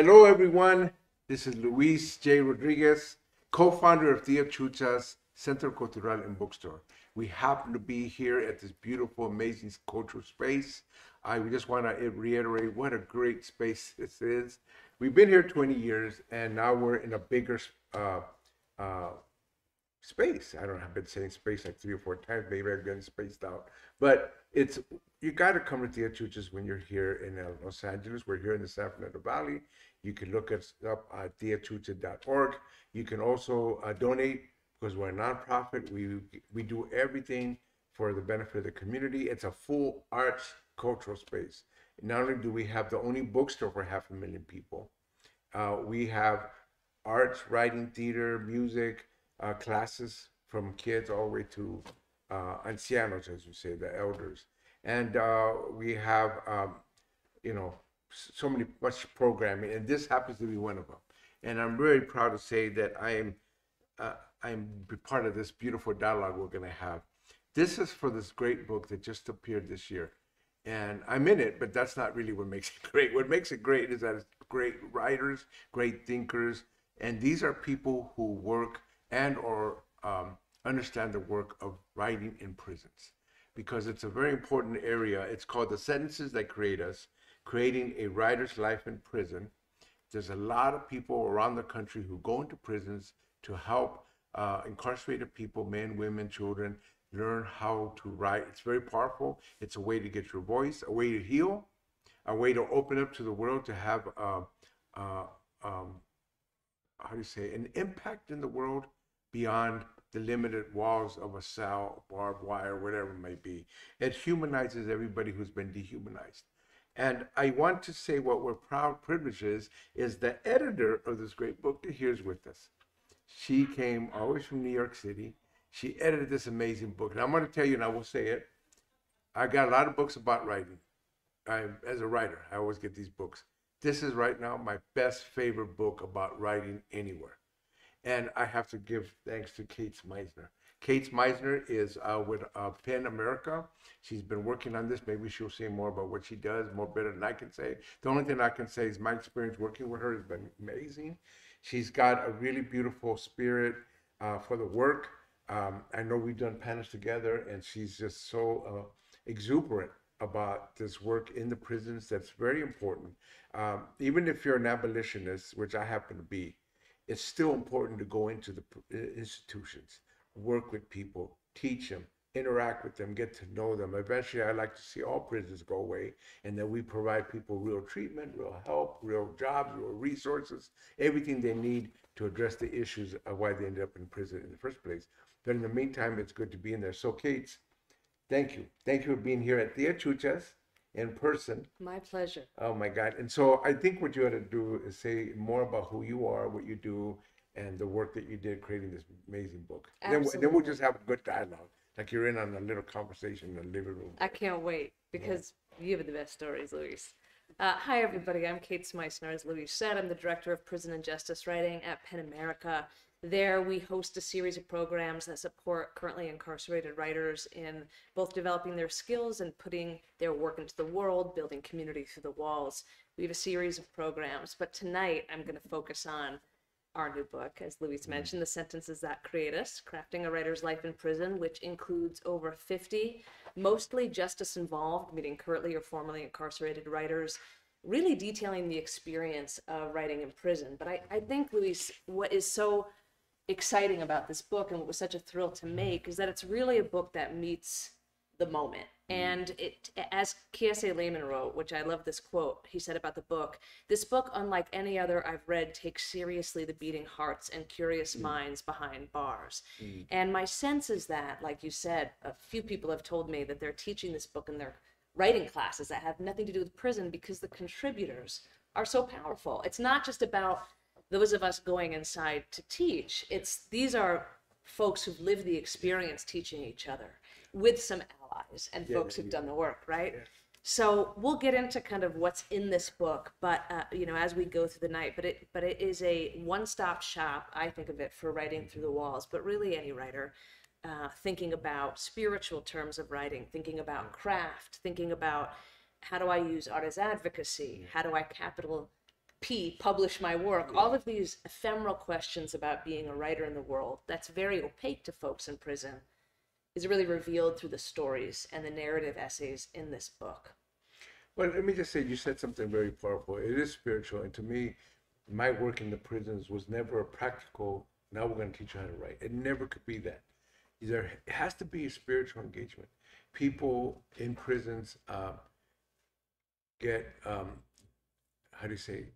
Hello, everyone. This is Luis J. Rodriguez, co-founder of Tia Chucha's Centro Cultural and Bookstore. We happen to be here at this beautiful, amazing cultural space. I just want to reiterate what a great space this is. We've been here 20 years, and now we're in a bigger uh, uh, space. I don't know, I've been saying space like three or four times. Maybe I've been spaced out. But it's you got to come to Tia Chucha's when you're here in uh, Los Angeles. We're here in the San Fernando Valley. You can look us up at tiachucha.org. You can also uh, donate because we're a nonprofit. We we do everything for the benefit of the community. It's a full arts cultural space. Not only do we have the only bookstore for half a million people, uh, we have arts, writing, theater, music uh, classes from kids all the way to uh, ancianos, as you say, the elders. And uh, we have, um, you know, so many much programming, and this happens to be one of them. And I'm very proud to say that I am uh, I'm part of this beautiful dialogue we're going to have. This is for this great book that just appeared this year, and I'm in it, but that's not really what makes it great. What makes it great is that it's great writers, great thinkers, and these are people who work and or um, understand the work of writing in prisons because it's a very important area. It's called the sentences that create us, creating a writer's life in prison. There's a lot of people around the country who go into prisons to help uh, incarcerated people, men, women, children, learn how to write. It's very powerful. It's a way to get your voice, a way to heal, a way to open up to the world, to have, uh, uh, um, how do you say, an impact in the world beyond the limited walls of a cell, barbed wire, whatever it may be. It humanizes everybody who's been dehumanized. And I want to say what we're proud privileges is the editor of this great book that here's with us. She came always from New York City. She edited this amazing book. And I'm going to tell you, and I will say it, I got a lot of books about writing. I, as a writer, I always get these books. This is right now my best favorite book about writing anywhere. And I have to give thanks to Caits Meissner. Caits Meissner is uh, with uh, PEN America. She's been working on this. Maybe she'll say more about what she does, more better than I can say. The only thing I can say is my experience working with her has been amazing. She's got a really beautiful spirit uh, for the work. Um, I know we've done panels together, and she's just so uh, exuberant about this work in the prisons that's very important. Um, even if you're an abolitionist, which I happen to be, it's still important to go into the institutions, work with people, teach them, interact with them, get to know them. Eventually, I'd like to see all prisons go away and that we provide people real treatment, real help, real jobs, real resources, everything they need to address the issues of why they ended up in prison in the first place. But in the meantime, it's good to be in there. So, Caits, thank you. Thank you for being here at Tia Chuchas in person. My pleasure. Oh my God. And so I think what you ought to do is say more about who you are, what you do, and the work that you did creating this amazing book. Then, then, we'll just have a good dialogue, like you're in on a little conversation in the living room. I can't wait because yeah. you have the best stories, Luis. Uh, hi, everybody. I'm Caits Meissner. As Luis said, I'm the director of prison and justice writing at PEN America. There, we host a series of programs that support currently incarcerated writers in both developing their skills and putting their work into the world, building community through the walls. We have a series of programs, but tonight I'm going to focus on our new book, as Luis mm-hmm. mentioned, The Sentences That Create Us Crafting a Writer's Life in Prison, which includes over 50, mostly justice involved, meaning currently or formerly incarcerated writers, really detailing the experience of writing in prison. But I, I think, Luis, what is so exciting about this book and what was such a thrill to make is that it's really a book that meets the moment. Mm-hmm. And it, as Kiese Laymon wrote, which I love this quote he said about the book, this book, unlike any other I've read, takes seriously the beating hearts and curious mm. minds behind bars. Mm. And my sense is that, like you said, a few people have told me that they're teaching this book in their writing classes that have nothing to do with prison because the contributors are so powerful. It's not just about those of us going inside to teach, it's these are folks who've lived the experience teaching each other with some and yeah, folks who've done the work, right? So we'll get into kind of what's in this book, but uh, you know, as we go through the night. But it, but it is a one-stop shop. I think of it for writing through the walls, but really any writer uh, thinking about spiritual terms of writing, thinking about craft, thinking about how do I use art as advocacy, how do I capital P, publish my work, all of these ephemeral questions about being a writer in the world that's very opaque to folks in prison is really revealed through the stories and the narrative essays in this book. Well, let me just say, you said something very powerful. It is spiritual, and to me, my work in the prisons was never a practical. Now we're going to teach you how to write. It never could be that. There has to be a spiritual engagement. People in prisons uh, get um, how do you say?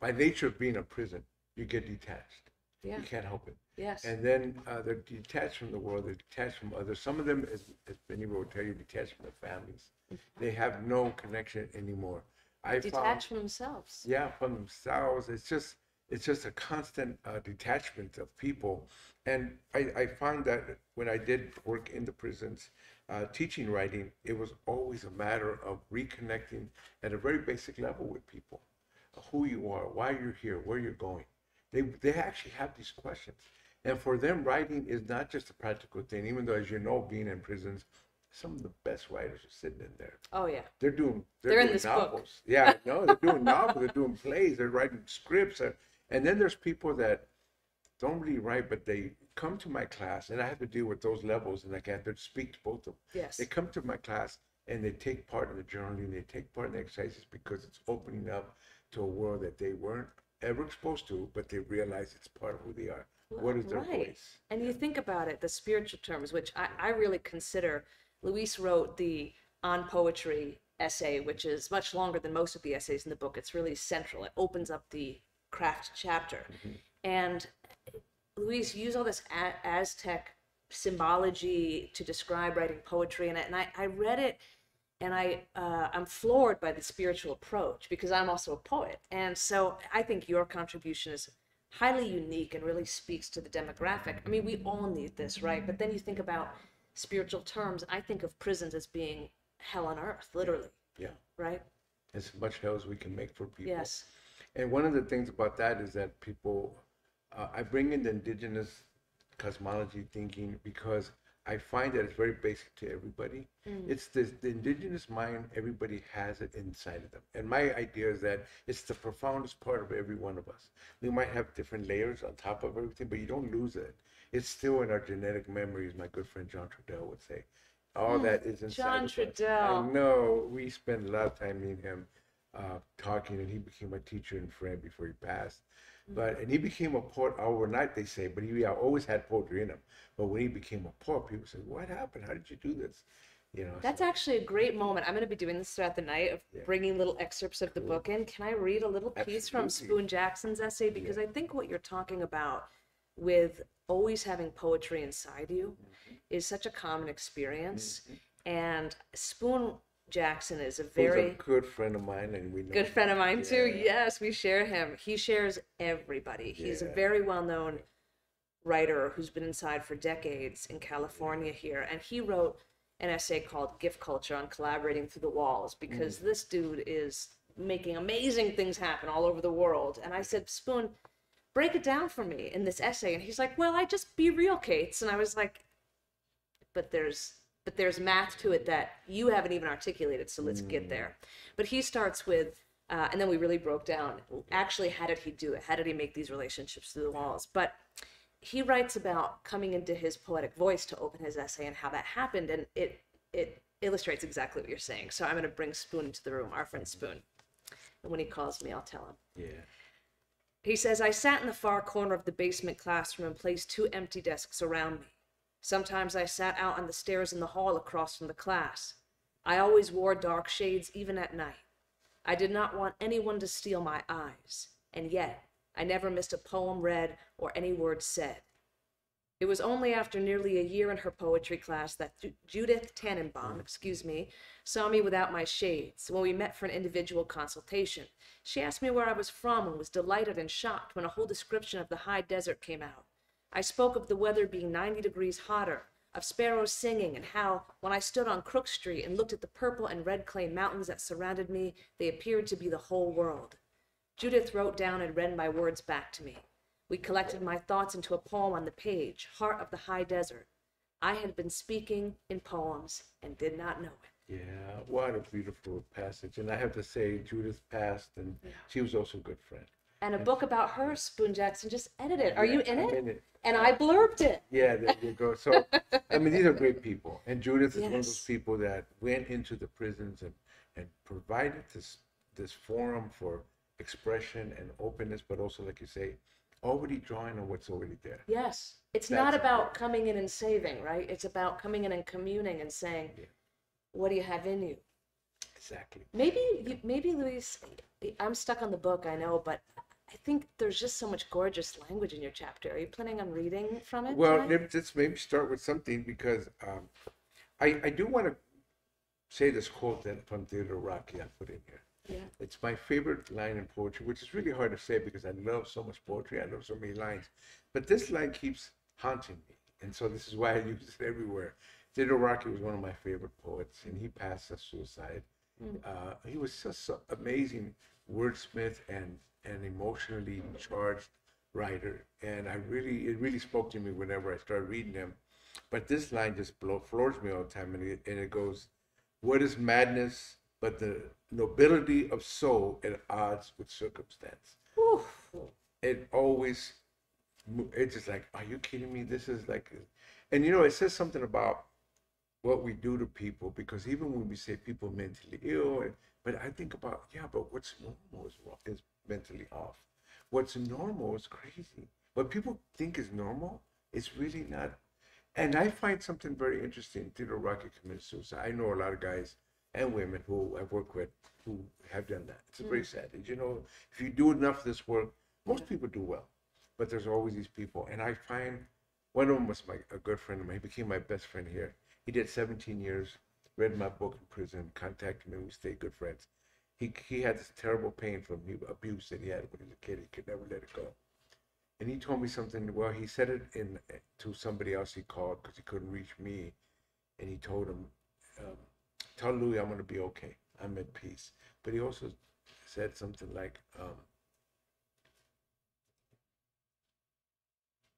By nature of being a prison, you get detached. Yeah. You can't help it. Yes. And then uh, they're detached from the world. They're detached from others. Some of them, as, as Benny will tell you, detached from their families. They have no connection anymore. I Detached from themselves. yeah, from themselves. It's just, it's just a constant uh, detachment of people. And I, I found that when I did work in the prisons, uh, teaching writing, it was always a matter of reconnecting at a very basic level with people, who you are, why you're here, where you're going. They they actually have these questions, and for them, writing is not just a practical thing. Even though, as you know, being in prisons, some of the best writers are sitting in there. Oh yeah. They're doing they're, They're in doing this book. novels. Yeah, no, they're doing novels. They're doing plays. They're writing scripts. And, and then there's people that don't really write, but they come to my class, and I have to deal with those levels, and I to speak to both of them. Yes. They come to my class and they take part in the journaling. They take part in the exercises because it's opening up to a world that they weren't ever exposed to, but they realize it's part of who they are. What is their right. voice? And you think about it, the spiritual terms, which I, I really consider. Luis wrote the On Poetry essay, which is much longer than most of the essays in the book. It's really central. It opens up the craft chapter. And Luis used all this A- Aztec symbology to describe writing poetry in it. And I, I read it and I uh, I'm floored by the spiritual approach because I'm also a poet, and so I think your contribution is highly unique and really speaks to the demographic. I mean, we all need this, right? But then you think about spiritual terms. I think of prisons as being hell on earth, literally, Yeah, right? as much hell as we can make for people. Yes. And one of the things about that is that people, uh, I bring in the indigenous cosmology thinking because I find that it's very basic to everybody. It's this, the indigenous mind, everybody has it inside of them. And my idea is that it's the profoundest part of every one of us. We might have different layers on top of everything, but you don't lose it. It's still in our genetic memories, my good friend John Trudell would say. All that is inside John of us. Trudell. I know. We spent a lot of time me and him uh, talking, and he became a teacher and friend before he passed. But and he became a poet overnight, they say. But he always had poetry in him. But when he became a poet, people said, "What happened? How did you do this?" You know. That's so- actually a great moment. I'm going to be doing this throughout the night of Yeah. bringing little excerpts of the book in. Can I read a little piece from Spoon Jackson's essay? Because I think what you're talking about with always having poetry inside you Mm-hmm. is such a common experience. And Spoon Jackson is a very a good friend of mine, and we know good friend of mine too. Yes, we share him. He shares everybody. He's a very well known writer who's been inside for decades in California here, and he wrote an essay called "Gift Culture" on collaborating through the walls because mm. this dude is making amazing things happen all over the world. And I said, Spoon, break it down for me in this essay, and he's like, Well, I just be real, Caits, and I was like, But there's but there's math to it that you haven't even articulated so let's get there. But he starts with uh, and then we really broke down actually how did he do it? How did he make these relationships through the walls? But he writes about coming into his poetic voice to open his essay and how that happened and it it illustrates exactly what you're saying. So i'm going to bring spoon into the room our friend spoon. And when he calls me i'll tell him. Yeah. he says, I sat in the far corner of the basement classroom and placed two empty desks around me. Sometimes I sat out on the stairs in the hall across from the class. I always wore dark shades even at night. I did not want anyone to steal my eyes, and yet I never missed a poem read or any word said. It was only after nearly a year in her poetry class that Judith Tannenbaum, excuse me, saw me without my shades when we met for an individual consultation. She asked me where I was from and was delighted and shocked when a whole description of the high desert came out. I spoke of the weather being 90 degrees hotter, of sparrows singing, and how, when I stood on Crook Street and looked at the purple and red clay mountains that surrounded me, they appeared to be the whole world. Judith wrote down and read my words back to me. We collected my thoughts into a poem on the page, Heart of the High Desert. I had been speaking in poems and did not know it. Yeah, what a beautiful passage. And I have to say, Judith passed, and she was also a good friend. And a book about her, Spoon Jackson just edited. Are you in I'm it? And I blurbed it. Yeah, there you go. So, I mean, these are great people. And Judith is one of those people that went into the prisons and, and provided this this forum for expression and openness, but also, like you say, already drawing on what's already there. Yes. It's That's not about important. coming in and saving, right? It's about coming in and communing and saying, Yeah. what do you have in you? Exactly. Maybe, you, maybe Luis, I'm stuck on the book, I know, but I think there's just so much gorgeous language in your chapter. Are you planning on reading from it? Well, tonight? let- let's maybe start with something because um, I, I do want to say this quote that from Theodore Roethke I put in here. yeah. It's my favorite line in poetry, which is really hard to say because I love so much poetry. I love so many lines. But this line keeps haunting me. And so this is why I use it everywhere. Theodore Roethke was one of my favorite poets, and he passed a suicide. Uh, he was just an amazing wordsmith and an emotionally charged writer. And I really, it really spoke to me whenever I started reading him. But this line just blow, floors me all the time, and it, and it goes, "What is madness but the nobility of soul at odds with circumstance?" Whew. It always, it's just like, are you kidding me? This is like, and you know, it says something about what we do to people because even when we say people mentally ill, but I think about yeah, but what's normal is wrong, is mentally off. What's normal is crazy. What people think is normal is really not. And I find something very interesting. Theodore Roethke committed suicide. I know a lot of guys and women who I've worked with who have done that. It's very mm. sad. And, You know, if you do enough of this work, most people do well, but there's always these people. And I find one of them was my a good friend of mine. He became my best friend here. He did 17 years, read my book in prison, contacted me. We stayed good friends. He he had this terrible pain from abuse that he had when he was a kid. He could never let it go. And he told me something. Well, he said it in to somebody else he called because he couldn't reach me, and he told him, um, "Tell Luis I'm going to be okay. I'm at peace." But he also said something like, um,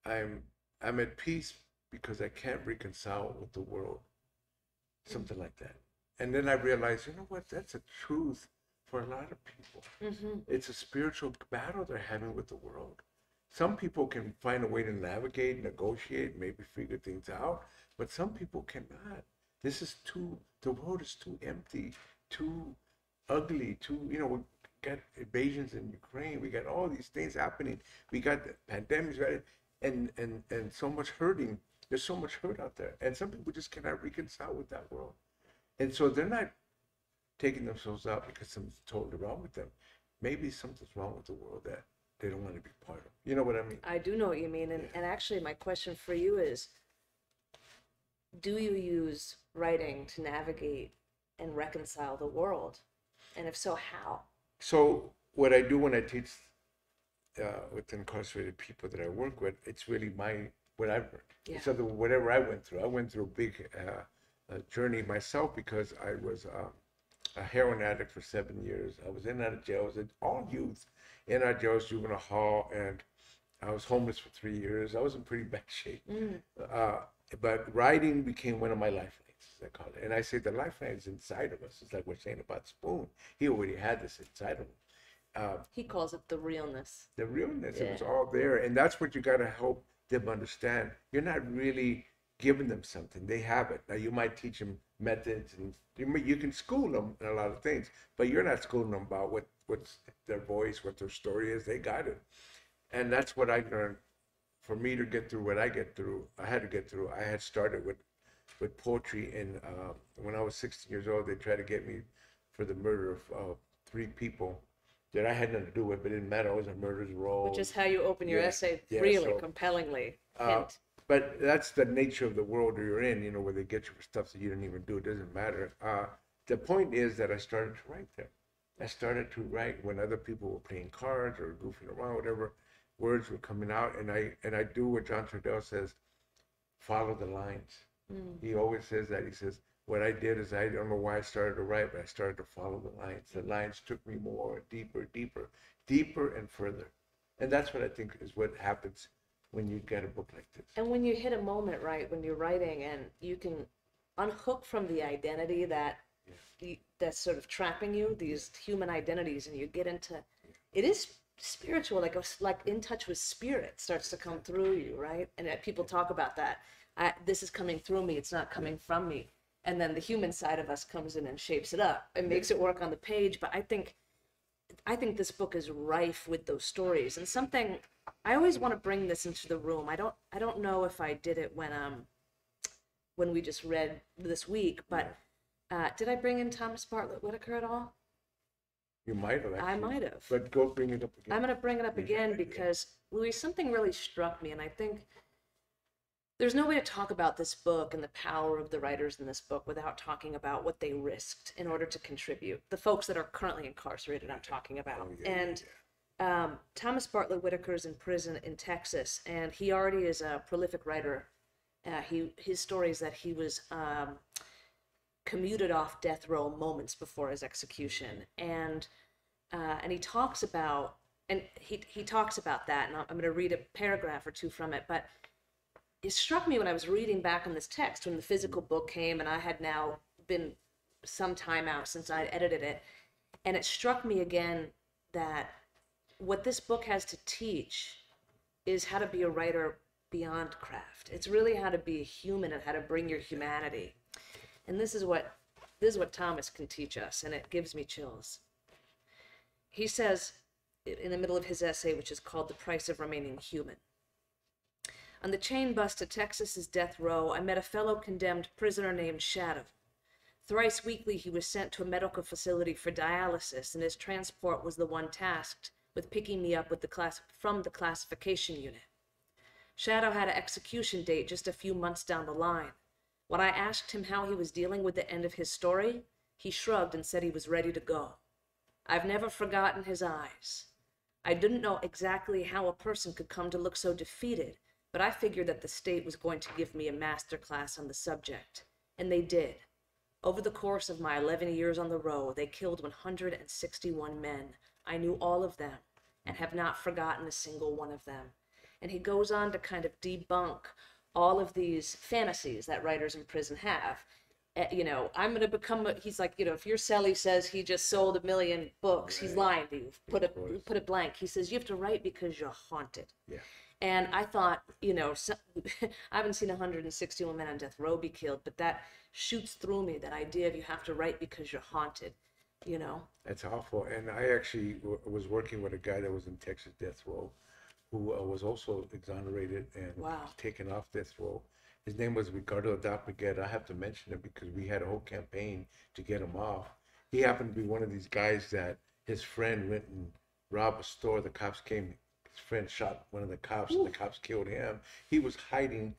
"I'm I'm at peace because I can't reconcile with the world." Something like that. And then I realized, you know what? That's a truth for a lot of people. Mm-hmm. It's a spiritual battle they're having with the world. Some people can find a way to navigate, negotiate, maybe figure things out, but some people cannot. This is too, the world is too empty, too ugly, too, you know, we got invasions in Ukraine, we got all these things happening, we got the pandemics, right? And, and, and so much hurting. There's so much hurt out there. And some people just cannot reconcile with that world. And so they're not taking themselves out because something's totally wrong with them. Maybe something's wrong with the world that they don't want to be part of. You know what I mean? I do know what you mean. And, and actually, my question for you is Do you use writing to navigate and reconcile the world? And if so, how? So what I do when I teach uh, with incarcerated people that I work with, it's really my what I've learned. Yeah. So the, whatever I went through, I went through a big uh, uh, journey myself because I was um, a heroin addict for seven years. I was in and out of jails, and all youth in our jails, juvenile hall, and I was homeless for three years. I was in pretty bad shape. Mm. Uh, but writing became one of my lifelines, as I call it. And I say the lifeline is inside of us. It's like we're saying about Spoon. He already had this inside of him. Uh, He calls it the realness. the realness, it was all there. And that's what you got to help them understand. You're not really giving them something. They have it. Now, you might teach them methods and you, may, you can school them in a lot of things, but you're not schooling them about what, what's their voice, what their story is. They got it. And that's what I learned. For me to get through what I get through, I had to get through. I had started with, with poetry, and uh, when I was 16 years old, they tried to get me for the murder of uh, three people that I had nothing to do with, but it didn't matter. I was a murderer's role. Which is how you open your yeah, essay yeah, really so, compellingly. Uh. But that's the nature of the world you're in, you know, where they get you for stuff that you didn't even do. It doesn't matter. Uh, the point is that I started to write there. I started to write when other people were playing cards or goofing around, whatever. Words were coming out, and I and I do what John Trudell says: follow the lines. Mm. He always says that. He says, "What I did is I don't know why I started to write, but I started to follow the lines. The lines took me more, deeper, deeper, deeper, and further." And that's what I think is what happens when you get a book like this. And when you hit a moment, right, when you're writing and you can unhook from the identity that the, that's sort of trapping you, these human identities, and you get into it is spiritual, like a like in touch with spirit starts to come through you, right? And uh, people talk about that. I, this is coming through me; it's not coming from me. And then the human side of us comes in and shapes it up and makes it work on the page. But I think, I think this book is rife with those stories and something. I always want to bring this into the room. I don't. I don't know if I did it when um, when we just read this week, but uh, did I bring in Thomas Bartlett Whitaker at all? You might have. I might have. But go bring it up again. I'm going to bring it up again because Luis, something really struck me, and I think there's no way to talk about this book and the power of the writers in this book without talking about what they risked in order to contribute. The folks that are currently incarcerated, I'm talking about. Oh, yeah, yeah, and um, Thomas Bartlett Whitaker is in prison in Texas, and he already is a prolific writer. Uh, he his story is that he was um, commuted off death row moments before his execution, and uh, and he talks about and he he talks about that, and I'm going to read a paragraph or two from it, but it struck me when I was reading back on this text when the physical book came, and I had now been some time out since I'd edited it, and it struck me again that what this book has to teach is how to be a writer beyond craft. It's really how to be a human and how to bring your humanity. And this is what this is what Thomas can teach us, and it gives me chills. He says in the middle of his essay, which is called The Price of Remaining Human. On the chain bus to Texas's death row, I met a fellow condemned prisoner named Shadow. Thrice weekly, he was sent to a medical facility for dialysis, and his transport was the one tasked with picking me up with the class from the classification unit. Shadow had an execution date just a few months down the line. When I asked him how he was dealing with the end of his story, he shrugged and said he was ready to go. I've never forgotten his eyes. I didn't know exactly how a person could come to look so defeated, but I figured that the state was going to give me a master class on the subject. And they did. Over the course of my 11 years on the row, they killed 161 men. I knew all of them and have not forgotten a single one of them. And he goes on to kind of debunk all of these fantasies that writers in prison have. Uh, you know, I'm going to become. A, he's like, you know, if your cellie says he just sold a million books, he's lying to you. Put a put it blank. He says you have to write because you're haunted. Yeah. And I thought, you know, so, I haven't seen 161 men on death row be killed, but that shoots through me that idea of you have to write because you're haunted. You know, That's awful. And I actually w- was working with a guy that was in Texas death row, who uh, was also exonerated and Wow. taken off death row. His name was Ricardo Aldape Guerra. I have to mention it because we had a whole campaign to get him off. He happened to be one of these guys that his friend went and robbed a store. The cops came. His friend shot one of the cops, and the cops killed him. He was hiding.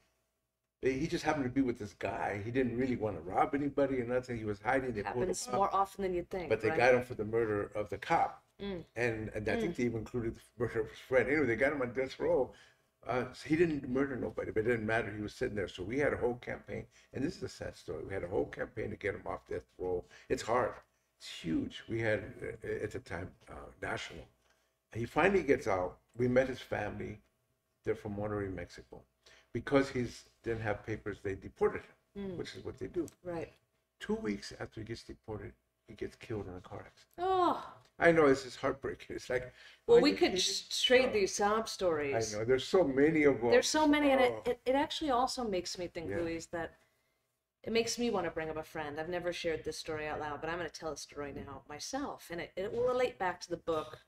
He just happened to be with this guy. He didn't really want to rob anybody or nothing. He was hiding. They pulled him happens up. more often than you'd think. But they right? got him for the murder of the cop. Mm. And, and I think they even included the murder of his friend. Anyway, they got him on death row. Uh, so he didn't murder nobody, but it didn't matter. He was sitting there. So we had a whole campaign. And this is a sad story. We had a whole campaign to get him off death row. It's hard. It's huge. We had, uh, at the time, uh, national. He finally gets out. We met his family. They're from Monterrey, Mexico. Because he's didn't have papers, they deported him, which is what they do. Right. Two weeks after he gets deported, he gets killed in a car accident. Oh, I know this is heartbreaking. It's like, well, we could trade Oh, these sob stories. I know there's so many of them. There's so many, and it, Oh, it, it actually also makes me think, Yeah. Luis, that it makes me want to bring up a friend. I've never shared this story out loud, but I'm going to tell a story now myself, and it, it will relate back to the book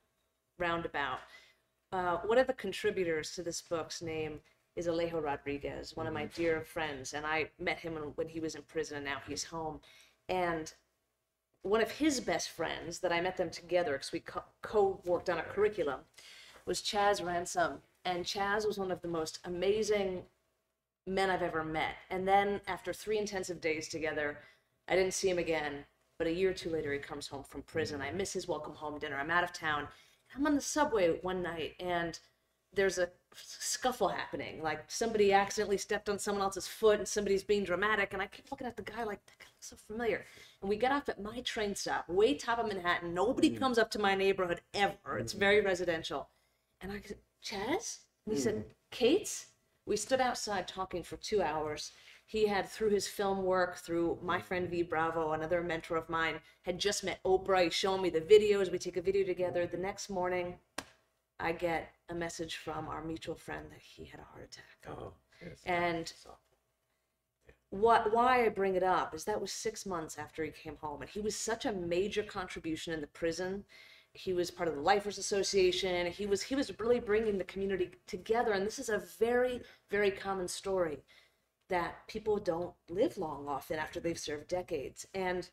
roundabout. Uh, one of the contributors to this book's name is Alejo Rodriguez, one of my mm-hmm. dear friends, and I met him when, he was in prison, and now he's home. And one of his best friends that I met them together because we co- co-worked on a curriculum was Chaz Ransom, and Chaz was one of the most amazing men I've ever met. And then after three intensive days together, I didn't see him again. But a year or two later, he comes home from prison. I miss his welcome home dinner. I'm out of town. I'm on the subway one night, and there's a scuffle happening. Like somebody accidentally stepped on someone else's foot, and somebody's being dramatic. And I kept looking at the guy like that guy looks so familiar. And we get off at my train stop, way top of Manhattan. Nobody mm. comes up to my neighborhood ever. It's mm. very residential. And I said, Chaz? And he said, mm. Caits? We stood outside talking for two hours. he had through his film work through my friend v bravo another mentor of mine had just met oprah he's showing me the videos we take a video together the next morning i get a message from our mutual friend that he had a heart attack Oh, yes. and what why I bring it up is that was six months after he came home, and he was such a major contribution in the prison. He was part of the Lifers Association. He was he was really bringing the community together, and this is a very very common story that people don't live long often after they've served decades. And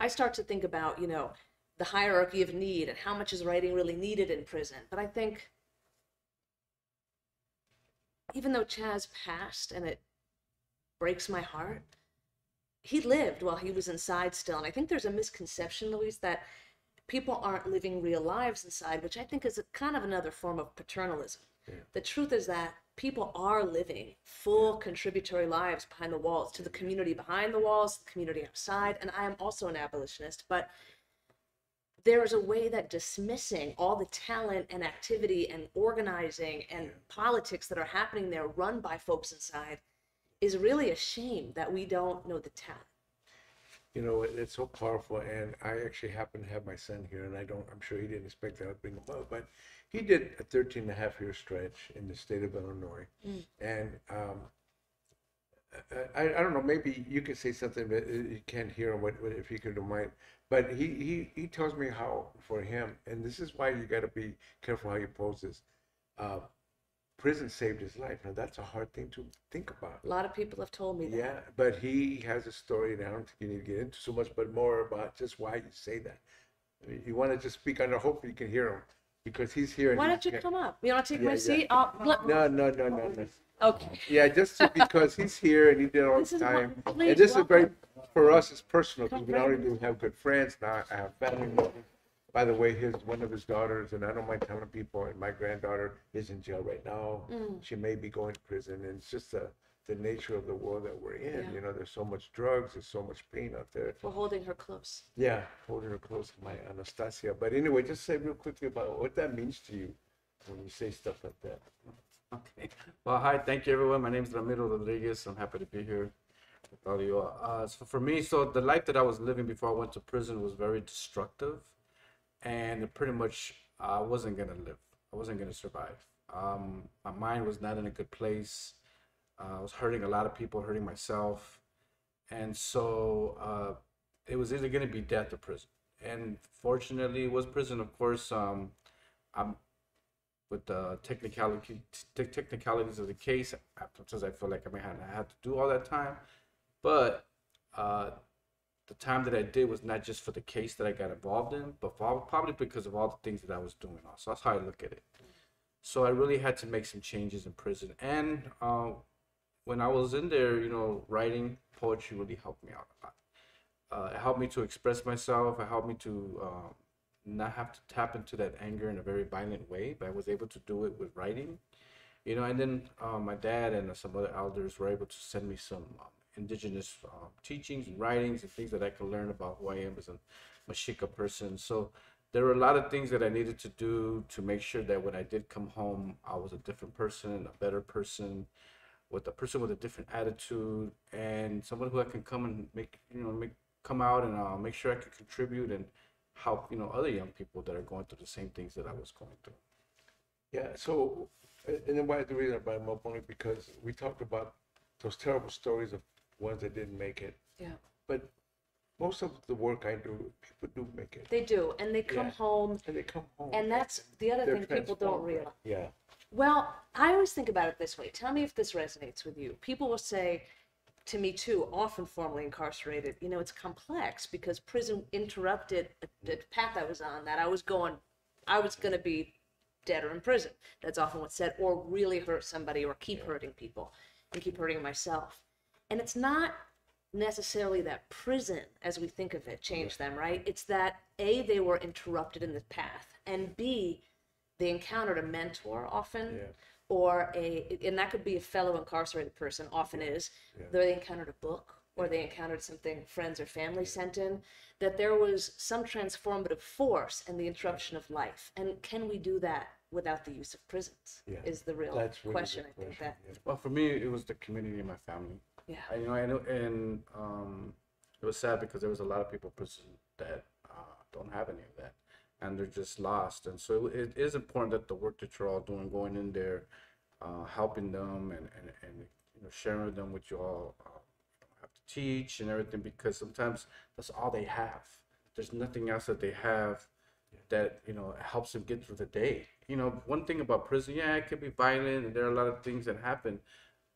I start to think about you know the hierarchy of need and how much is writing really needed in prison. But I think even though Chaz passed and it breaks my heart. He lived while he was inside still. And I think there's a misconception, Luis, that people aren't living real lives inside, which I think is a, kind of another form of paternalism. The truth is that people are living full contributory lives behind the walls to the community behind the walls, the community outside. And I am also an abolitionist, but there is a way that dismissing all the talent and activity and organizing and politics that are happening there run by folks inside is really a shame that we don't know the talent. You know, it, it's so powerful, and I actually happen to have my son here, and I don't, I'm sure he didn't expect that I'd bring him up, but he did a 13 and a half year stretch in the state of Illinois. And um, I, I don't know, maybe you could say something, but uh, you can't hear him, what, what, if you could don't mind. But he, he, he tells me how, for him, and this is why you got to be careful how you pose this. Uh, prison saved his life. Now, that's a hard thing to think about. A lot of people have told me that. Yeah, but he has a story, and I don't think you need to get into so much, but more about just why you say that. You want to just speak under, hopefully you can hear him, because he's here. Why don't you come up? You want to take Yeah, my yeah. seat? Oh, look. No, no, no, no, no. Okay. Yeah, just because he's here and he did all This the is time. please, And this is very, welcome. For us, it's personal, because Come we not only right do have good friends, now I have family members. By the way, his, one of his daughters, and I don't mind telling people, and my granddaughter is in jail right now. Mm. She may be going to prison, and it's just the, the nature of the world that we're in. Yeah. You know, there's so much drugs, there's so much pain out there. We're holding her close. Yeah, holding her close, my Anastasia. But anyway, just say real quickly about what that means to you when you say stuff like that. Okay. Well, hi, thank you everyone. My name is Ramiro Rodriguez. I'm happy to be here of you. Uh, so for me, so the life that I was living before I went to prison was very destructive, and pretty much I wasn't gonna live. I wasn't gonna survive. Um, my mind was not in a good place. Uh, I was hurting a lot of people, hurting myself, and so uh, it was either gonna be death or prison. And fortunately, it was prison. Of course, um, I'm with the technicality technicalities of the case. Sometimes I feel like I may have I had to do all that time, but uh, the time that I did was not just for the case that I got involved in, but for, probably because of all the things that I was doing. Also, that's how I look at it. So I really had to make some changes in prison, and uh, when I was in there, you know, writing poetry really helped me out a lot. Uh, it helped me to express myself. It helped me to um, not have to tap into that anger in a very violent way, but I was able to do it with writing, you know. And then um, my dad and some other elders were able to send me some um, indigenous um, teachings and writings and things that I could learn about who I am as a Mexica person. So there were a lot of things that I needed to do to make sure that when I did come home, I was a different person, a better person, with a person with a different attitude, and someone who I can come and make you know make come out and uh, make sure I can contribute and help you know other young people that are going through the same things that I was going through. Yeah, so, and then why the reason I brought him up only because we talked about those terrible stories of ones that didn't make it. Yeah. But most of the work I do, people do make it. They do, and they come Yeah. home, And they come home. and that's the other they're thing people don't realize. Yeah, Well, I always think about it this way. Tell me if this resonates with you. People will say to me too, often formerly incarcerated, you know, it's complex because prison interrupted a path I was on that I was going, I was going to be dead or in prison. That's often what's said, or really hurt somebody or keep hurting people and keep hurting myself. And it's not necessarily that prison, as we think of it, changed them, right? It's that A, they were interrupted in the path, and B, they encountered a mentor often Yeah. or a and that could be a fellow incarcerated person often is Yeah. they encountered a book or they encountered something friends or family sent in that there was some transformative force in the interruption of life and can we do that without the use of prisons Yeah. is the real that's really question the i think question, that yeah. Well, for me, it was the community and my family. Yeah. I, you know, and, and um, it was sad because there was a lot of people prison that uh, don't have any of that, and they're just lost. And so it is important that the work that you're all doing, going in there, uh, helping them, and, and, and you know, sharing with them what you all uh, have to teach and everything, because sometimes that's all they have. There's nothing else that they have that you know helps them get through the day. You know, one thing about prison, yeah, it could be violent, and there are a lot of things that happen,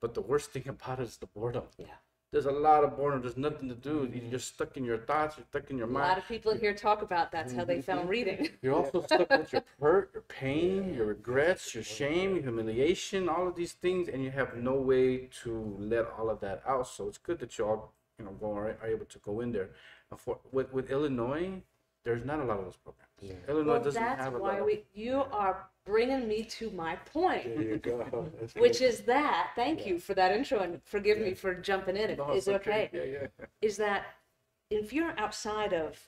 but the worst thing about it is the boredom. Yeah. There's a lot of boredom. There's nothing to do. You're mm-hmm. stuck in your thoughts. You're stuck in your mind. A lot of people here talk about that's how they mm-hmm. found reading. You're also stuck with your hurt, your pain, your regrets, your shame, your humiliation, all of these things, and you have no way to let all of that out. So it's good that you all, you know, go are able to go in there. And for with, with Illinois, there's not a lot of those programs. Yeah. Illinois Well, doesn't have a lot. That's why we, you are bringing me to my point. There you go. Which is that thank you for that intro and forgive me for jumping in No, it's it's okay. Yeah, yeah. is that if you're outside of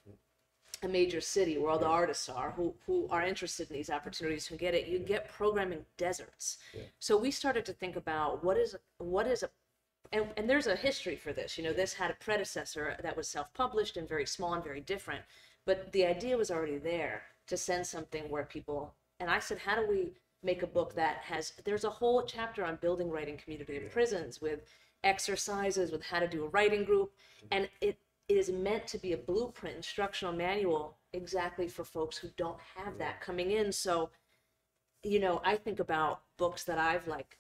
a major city where all the artists are who, who are interested in these opportunities who get it you get programming deserts. So we started to think about what is what is a and, and there's a history for this you know this had a predecessor that was self-published and very small and very different but the idea was already there to send something where people and i said how do we make a book that has there's a whole chapter on building writing community in prisons with exercises with how to do a writing group. And it, it is meant to be a blueprint instructional manual exactly for folks who don't have that coming in. So you know i think about books that i've like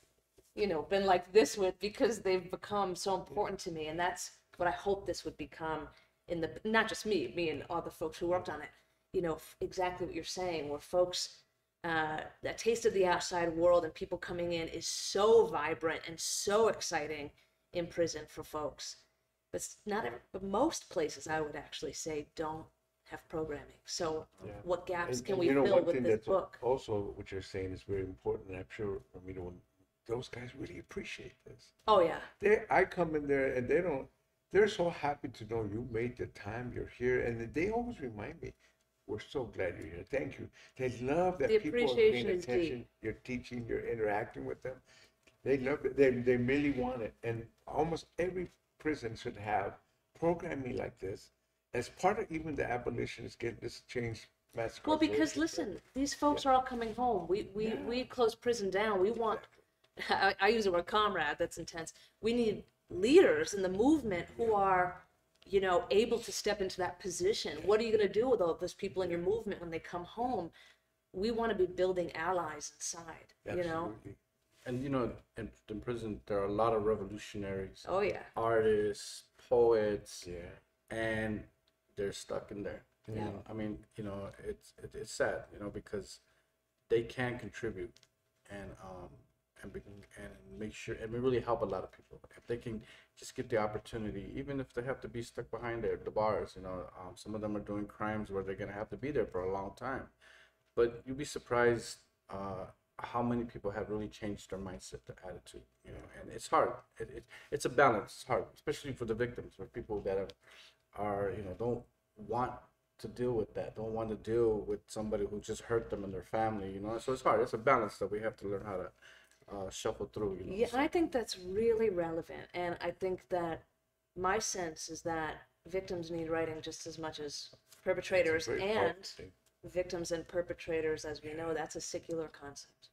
you know been like this with because they've become so important to me. And that's what i hope this would become in the not just me me and all the folks who worked on it. You know exactly what you're saying where folks uh, a taste of the outside world and people coming in is so vibrant and so exciting in prison for folks but not every, but most places i would actually say don't have programming so what gaps And- can and we you know, fill with this book Also, what you're saying is very important. and I'm sure, Ramiro, when those guys really appreciate this. oh yeah They, I come in there and they don't. They're so happy to know you made the time. You're here, and they always remind me, "We're so glad you're here. Thank you." They love that The people are paying is deep. attention. You're teaching. You're interacting with them. They love it. They they really want it, and almost every prison should have programming like this as part of even the abolitionists get this change. mass Well, because listen, these folks are all coming home. We we we close prison down. We want. I, I use the word comrade. That's intense. We need leaders in the movement who are, you know, able to step into that position. What are you going to do with all those people in your movement when they come home? We want to be building allies inside. You know. And you know, in, in prison, there are a lot of revolutionaries, Oh yeah. artists, poets, Yeah. and they're stuck in there. You Yeah. know, I mean, you know, it's it, it's sad, you know, because they can contribute and um and be, and make sure and really help a lot of people if they can just get the opportunity, even if they have to be stuck behind the bars. You know, um, some of them are doing crimes where they're gonna have to be there for a long time, but you'd be surprised uh, how many people have really changed their mindset, their attitude. You know, and it's hard. It, it it's a balance. It's hard, especially for the victims, for people that are, are you know don't want to deal with that, don't want to deal with somebody who just hurt them and their family. You know, so it's hard. It's a balance that we have to learn how to uh, shuffle through. You know, Yeah, so- I think that's really relevant. And I think that my sense is that victims need writing just as much as perpetrators and victims and perpetrators, as we know, that's a secular concept.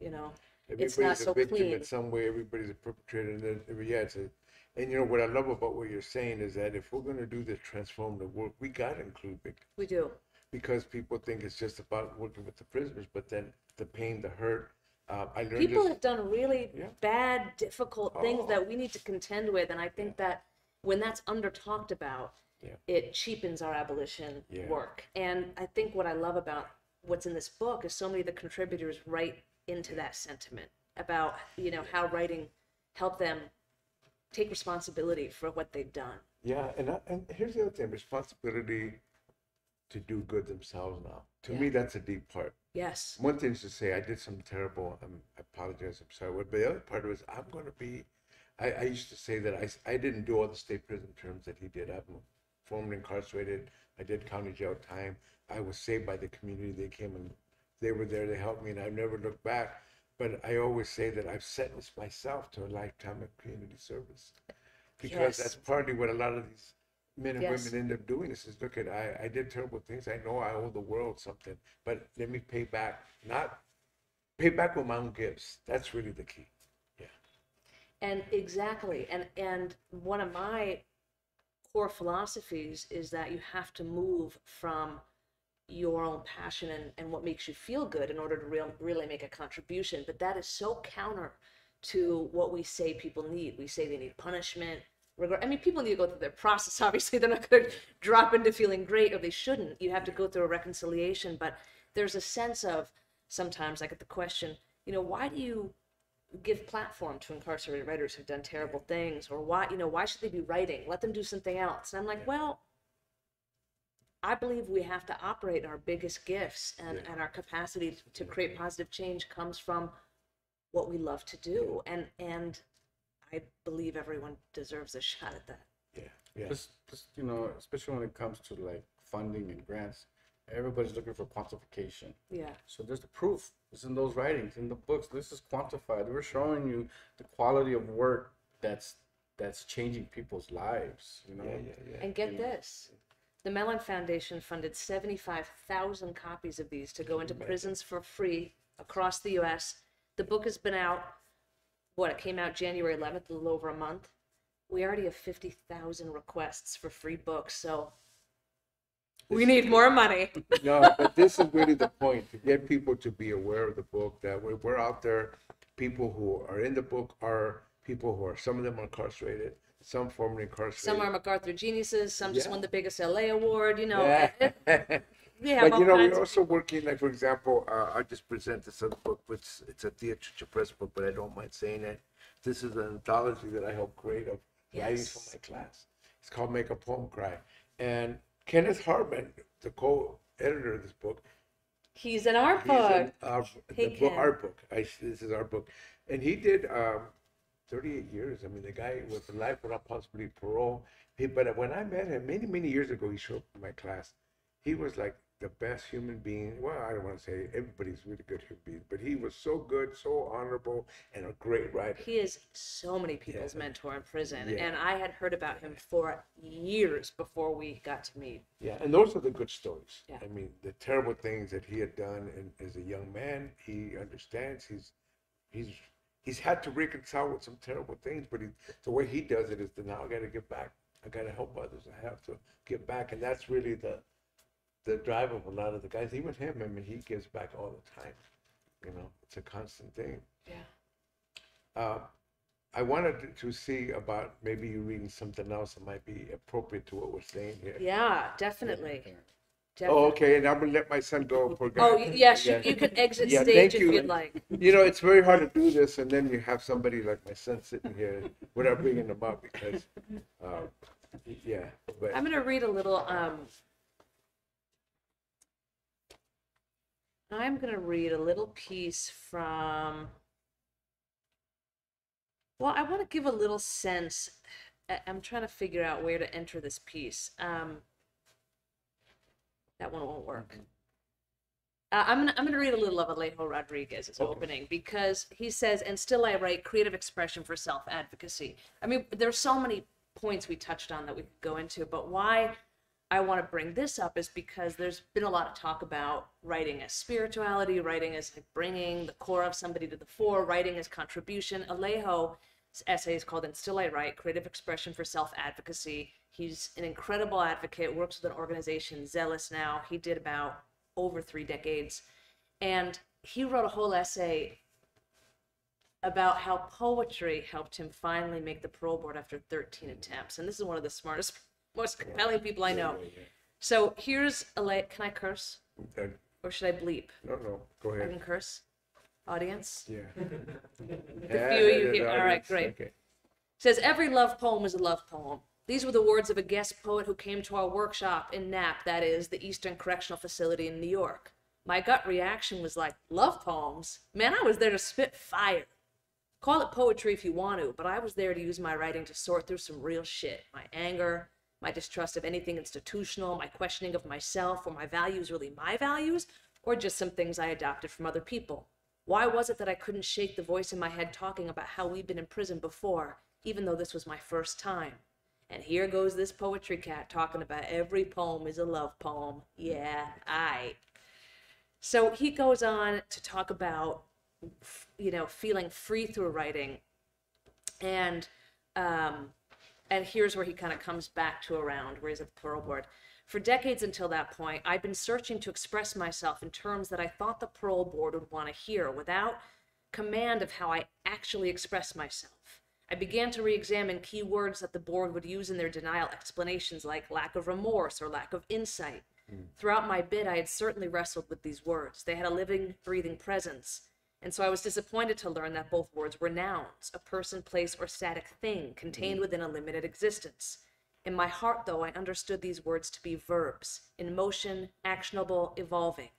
You know, it's not Everybody's so a victim clean. in some way. Everybody's a perpetrator, and then, yeah, it's a, and you know what I love about what you're saying is that if we're going to do this transformative work, we got to include victims We do. because people think it's just about working with the prisoners, but then the pain, the hurt. Uh, I learned People this. have done really Yeah. bad, difficult things Oh. that we need to contend with. And I think that when that's under talked about, Yeah. it cheapens our abolition Yeah. work. And I think what I love about what's in this book is so many of the contributors write into that sentiment about, you know, how writing helped them take responsibility for what they've done. Yeah, and I, and here's the other thing: responsibility to do good themselves. Now, to Yeah. me, that's a deep part. Yes. One thing is to say I did something terrible. I'm, I apologize. I'm sorry. But the other part was I'm going to be. I, I used to say that I, I didn't do all the state prison terms that he did. I'm formerly incarcerated. I did county jail time. I was saved by the community. They came and they were there to help me, and I've never looked back. but I always say that I've sentenced myself to a lifetime of community service because Yes. that's partly what a lot of these men and Yes. women end up doing. Is, is look at I, I did terrible things. I know I owe the world something, but let me pay back. Not pay back with my own gifts. That's really the key. Yeah. And exactly, and and one of my core philosophies is that you have to move from your own passion and, and what makes you feel good in order to real, really make a contribution. But that is so counter to what we say people need. We say they need punishment. Regret- I mean, people need to go through their process. Obviously, they're not going to drop into feeling great, or they shouldn't. You have to go through a reconciliation. But there's a sense of sometimes I get the question, you know, why do you give platform to incarcerated writers who've done terrible things or why you know why should they be writing let them do something else and i'm like well i believe we have to operate in our biggest gifts and, and our capacity to create positive change comes from what we love to do and and i believe everyone deserves a shot at that Yeah, yeah. Just, just you know, especially when it comes to like funding and grants, everybody's looking for quantification. yeah So there's the proof. It's in those writings, in the books. This is quantified. We're showing you the quality of work that's that's changing people's lives. You know. Yeah, yeah, yeah. and get this the mellon foundation funded 75000 copies of these to go into prisons for free across the us the book has been out what it came out january 11th a little over a month we already have 50000 requests for free books so we need more money no, but this is really the point to get people to be aware of the book that we're, we're out there. People who are in the book are people who are some of them are incarcerated, some formerly incarcerated. some are macarthur geniuses some just won the biggest la award you know Yeah. it- have but you know, we're also working. Like for example, uh, I just presented this other book. Which it's a Tia Chucha Press book, but I don't mind saying it. This is an anthology that I helped create of Yes. my class. It's called Make a Poem Cry, and Kenneth Hartman, the co-editor of this book, he's an art He's book an, uh, the book, art book. I, this is our book, and he did um, 38 years. I mean, the guy was a life without possibility of parole. He, but when I met him many, many years ago, he showed up in my class. He was like the best human being. Well, I don't want to say everybody's really good human beings, but he was so good, so honorable, and a great writer. He is so many people's mentor in prison, Yeah. and I had heard about him for years before we got to meet. Yeah, and those are the good stories. Yeah. I mean, the terrible things that he had done, and as a young man, he understands. He's he's he's had to reconcile with some terrible things, but he, the way he does it is that now I got to give back. I got to help others. I have to give back, and that's really the the drive of a lot of the guys. Even him, I mean, he gives back all the time. You know, it's a constant thing. Yeah. Uh, I wanted to- to see about maybe you reading something else that might be appropriate to what we're saying here. Yeah, definitely. Oh, Definitely. okay, and I'm gonna let my son go. Poor guy. Oh, yes, you, Yeah. you can exit Yeah, stage thank if you. you'd like. You know, it's very hard to do this, and then you have somebody like my son sitting here without bringing them up because, uh, yeah. But I'm gonna read a little. Um, I'm gonna read a little piece from. Well, I want to give a little sense. I'm trying to figure out where to enter this piece. Um, that one won't work. Uh, I'm gonna I'm gonna read a little of Alejo Rodriguez's Okay. opening because he says, "And still I write creative expression for self advocacy." I mean, there's so many points we touched on that we could go into, but why I want to bring this up is because there's been a lot of talk about writing as spirituality, writing as like bringing the core of somebody to the fore, writing as contribution. Alejo's essay is called "And Still I Write: Creative Expression for Self Advocacy." He's an incredible advocate. Works with an organization, Zealous now. He did about over three decades, and he wrote a whole essay about how poetry helped him finally make the parole board after 13 attempts. And this is one of the smartest, most compelling people I know. So here's a la- can I curse uh, or should I bleep? no, no, go I ahead. can curse. Audience Yeah. The few of you here- all right, great. Okay. says every love poem is a love poem. These were the words of a guest poet who came to our workshop in NAP, that is, the Eastern Correctional Facility in New York. My gut reaction was like, love poems? Man, I was there to spit fire. Call it poetry if you want to, but I was there to use my writing to sort through some real shit. My anger, my distrust of anything institutional, my questioning of myself, or my values really my values, or just some things I adopted from other people. Why was it that I couldn't shake the voice in my head talking about how we'd been in prison before, even though this was my first time? And here goes this poetry cat talking about every poem is a love poem. Yeah, I. So he goes on to talk about, you know, feeling free through writing, and um, and here's where he kind of comes back to around where he's at the parole board. For decades until that point, I'd been searching to express myself in terms that I thought the parole board would want to hear without command of how I actually express myself. I began to re examine key words that the board would use in their denial explanations like lack of remorse or lack of insight. Hmm. Throughout my bid, I had certainly wrestled with these words. They had a living, breathing presence. And so I was disappointed to learn that both words were nouns, a person, place, or static thing contained mm-hmm. within a limited existence. In my heart, though, I understood these words to be verbs, in motion, actionable, evolving.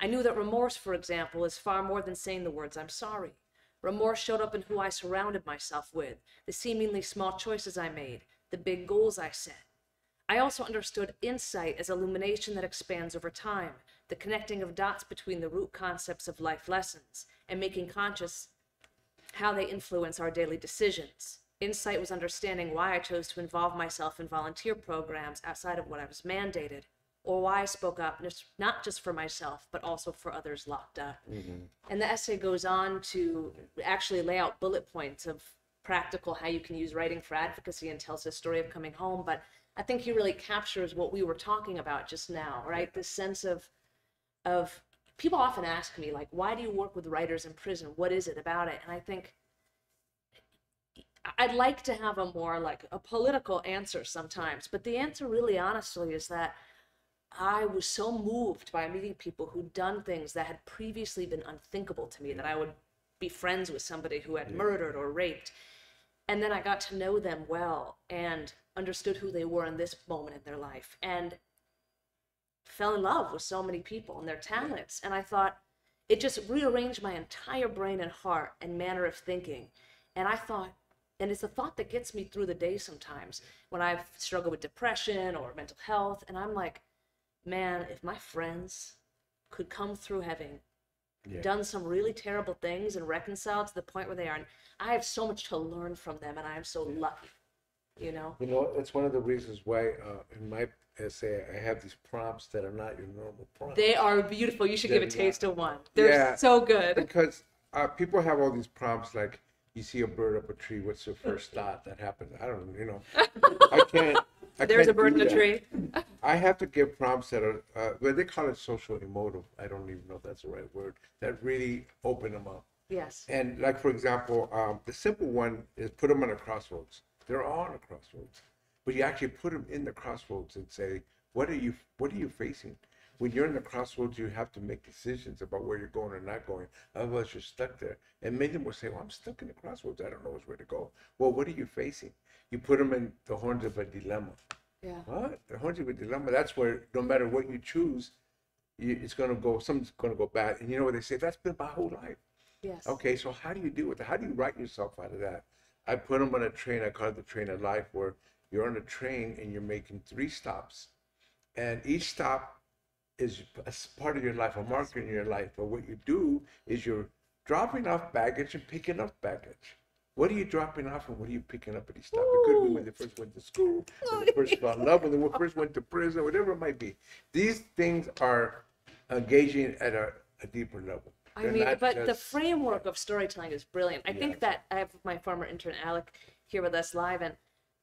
I knew that remorse, for example, is far more than saying the words, I'm sorry. Remorse showed up in who I surrounded myself with, the seemingly small choices I made, the big goals I set. I also understood insight as illumination that expands over time, the connecting of dots between the root concepts of life lessons, and making conscious how they influence our daily decisions. Insight was understanding why I chose to involve myself in volunteer programs outside of what I was mandated, or why I spoke up not just for myself, but also for others locked up. Mm-hmm. And the essay goes on to actually lay out bullet points of practical how you can use writing for advocacy and tells the story of coming home. But I think he really captures what we were talking about just now, right? This sense of of people often ask me like why do you work with writers in prison? What is it about it? And i think i'd like to have a more like a political answer sometimes but the answer really honestly is that i was so moved by meeting people who'd done things that had previously been unthinkable to me that i would be friends with somebody who had murdered or raped. And then i got to know them well and understood who they were in this moment in their life. And fell in love with so many people and their talents. And I thought it just rearranged my entire brain and heart and manner of thinking. And I thought, and it's a thought that gets me through the day sometimes when I've struggled with depression or mental health. And I'm like, man, if my friends could come through having Yeah. done some really terrible things and reconciled to the point where they are, and I have so much to learn from them, and I am so lucky, you know? You know, it's one of the reasons why uh, in my essay I have these prompts that are not your normal prompts. They are beautiful. You should give a They're taste of one. They're Yeah. so good. because uh, people have all these prompts like you see a bird up a tree what's your first thought that happens i don't know, you know i can't I There's a can't bird in a tree. i have to give prompts that are uh, well they call it social emotive i don't even know if that's the right word that really open them up Yes. and like for example um, the simple one is put them on a crossroads they're all on a crossroads but you actually put them in the crossroads and say what are you what are you facing? When you're in the crossroads you have to make decisions about where you're going or not going otherwise you're stuck there. And many of them will say well i'm stuck in the crossroads. I don't know which way to go. Well what are you facing? You put them in the horns of a dilemma. Yeah. what? The horns of a dilemma. That's where no matter what you choose you, it's going to go something's going to go bad. And you know what they say? That's been my whole life. Yes. Okay, so how do you deal with it? How do you write yourself out of that? I put them on a train. I call it the train of life, where you're on a train and you're making three stops, and each stop is a part of your life, a marker in your life. But what you do is you're dropping off baggage and picking up baggage. What are you dropping off and what are you picking up at each stop? It could be when they first went to school, when they first fell in love, when they first went to prison, whatever it might be. These things are engaging at a, a deeper level. I They're mean, not but the just- framework of storytelling is brilliant. I think that I have my former intern Alec here with us live, and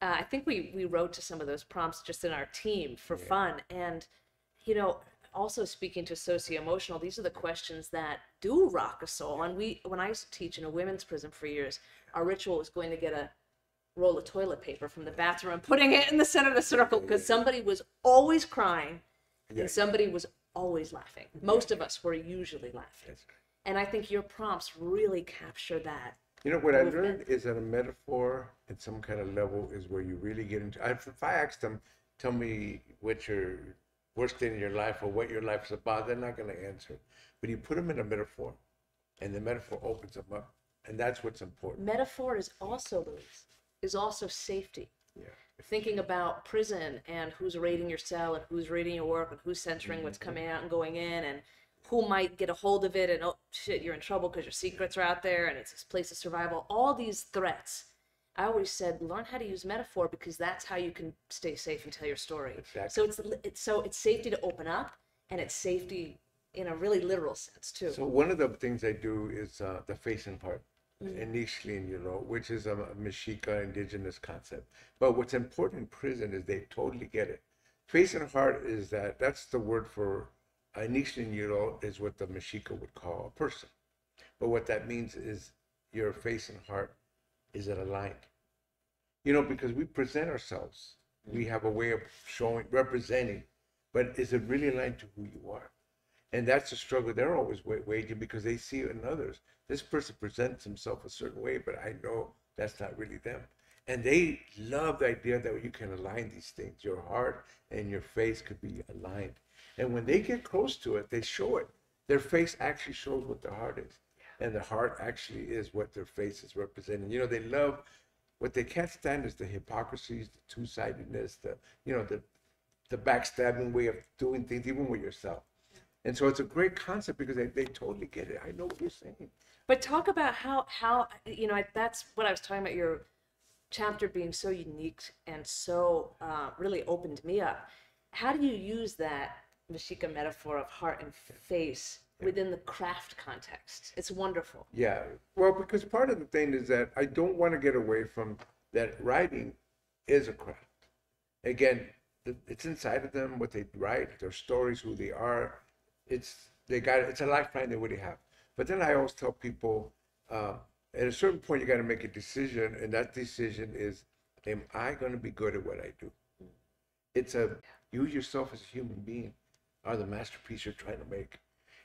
uh, I think we we wrote to some of those prompts just in our team for fun. And you know, also speaking to socio-emotional, these are the questions that do rock a soul. And we, when I used to teach in a women's prison for years, our ritual was going to get a roll of toilet paper from the bathroom putting it in the center of the circle because somebody was always crying Yeah. and somebody was always laughing. Most of us were usually laughing. And I think your prompts really capture that. You know what I learned is that a metaphor at some kind of level is where you really get into. I, if I ask them, tell me what your worst day in your life or what your life is about, they're not going to answer. But you put them in a metaphor, and the metaphor opens them up, and that's what's important. Metaphor is also, Luis, is also safety. Yeah. Thinking about prison and who's raiding your cell and who's raiding your work and who's censoring mm-hmm. what's coming out and going in and who might get a hold of it and oh shit, you're in trouble because your secrets are out there and it's this place of survival. All these threats. I always said learn how to use metaphor because that's how you can stay safe and tell your story. Exactly. So it's it's so it's safety to open up and it's safety in a really literal sense too. So one of the things I do is uh, the face and heart, in ixtli in yollotl, which is a Mexica indigenous concept. But what's important in prison is they totally get it. Face and heart is that that's the word for in ixtli in yollotl, is what the Mexica would call a person. But what that means is your face and heart is it aligned? You know, because we present ourselves, we have a way of showing, representing, but is it really aligned to who you are? And that's a struggle they're always wa- waging because they see in others. This person presents himself a certain way, but I know that's not really them. And they love the idea that you can align these things. Your heart and your face could be aligned. And when they get close to it, they show it. Their face actually shows what their heart is. And the heart actually is what their face is representing. You know, they love what they can't stand is the hypocrisies, the two-sidedness, the you know, the the backstabbing way of doing things, even with yourself. And so it's a great concept because they, they totally get it. I know what you're saying. But talk about how how you know I, that's what I was talking about your chapter being so unique and so uh, really opened me up. How do you use that Mexica metaphor of heart and face within the craft context? It's wonderful. Yeah. Well, because part of the thing is that I don't want to get away from that writing is a craft. Again, it's inside of them what they write, their stories, who they are. It's they got it's a lifeline they already have. But then I always tell people, uh, at a certain point, you got to make a decision, and that decision is, am I going to be good at what I do? It's a you yourself as a human being are the masterpiece you're trying to make.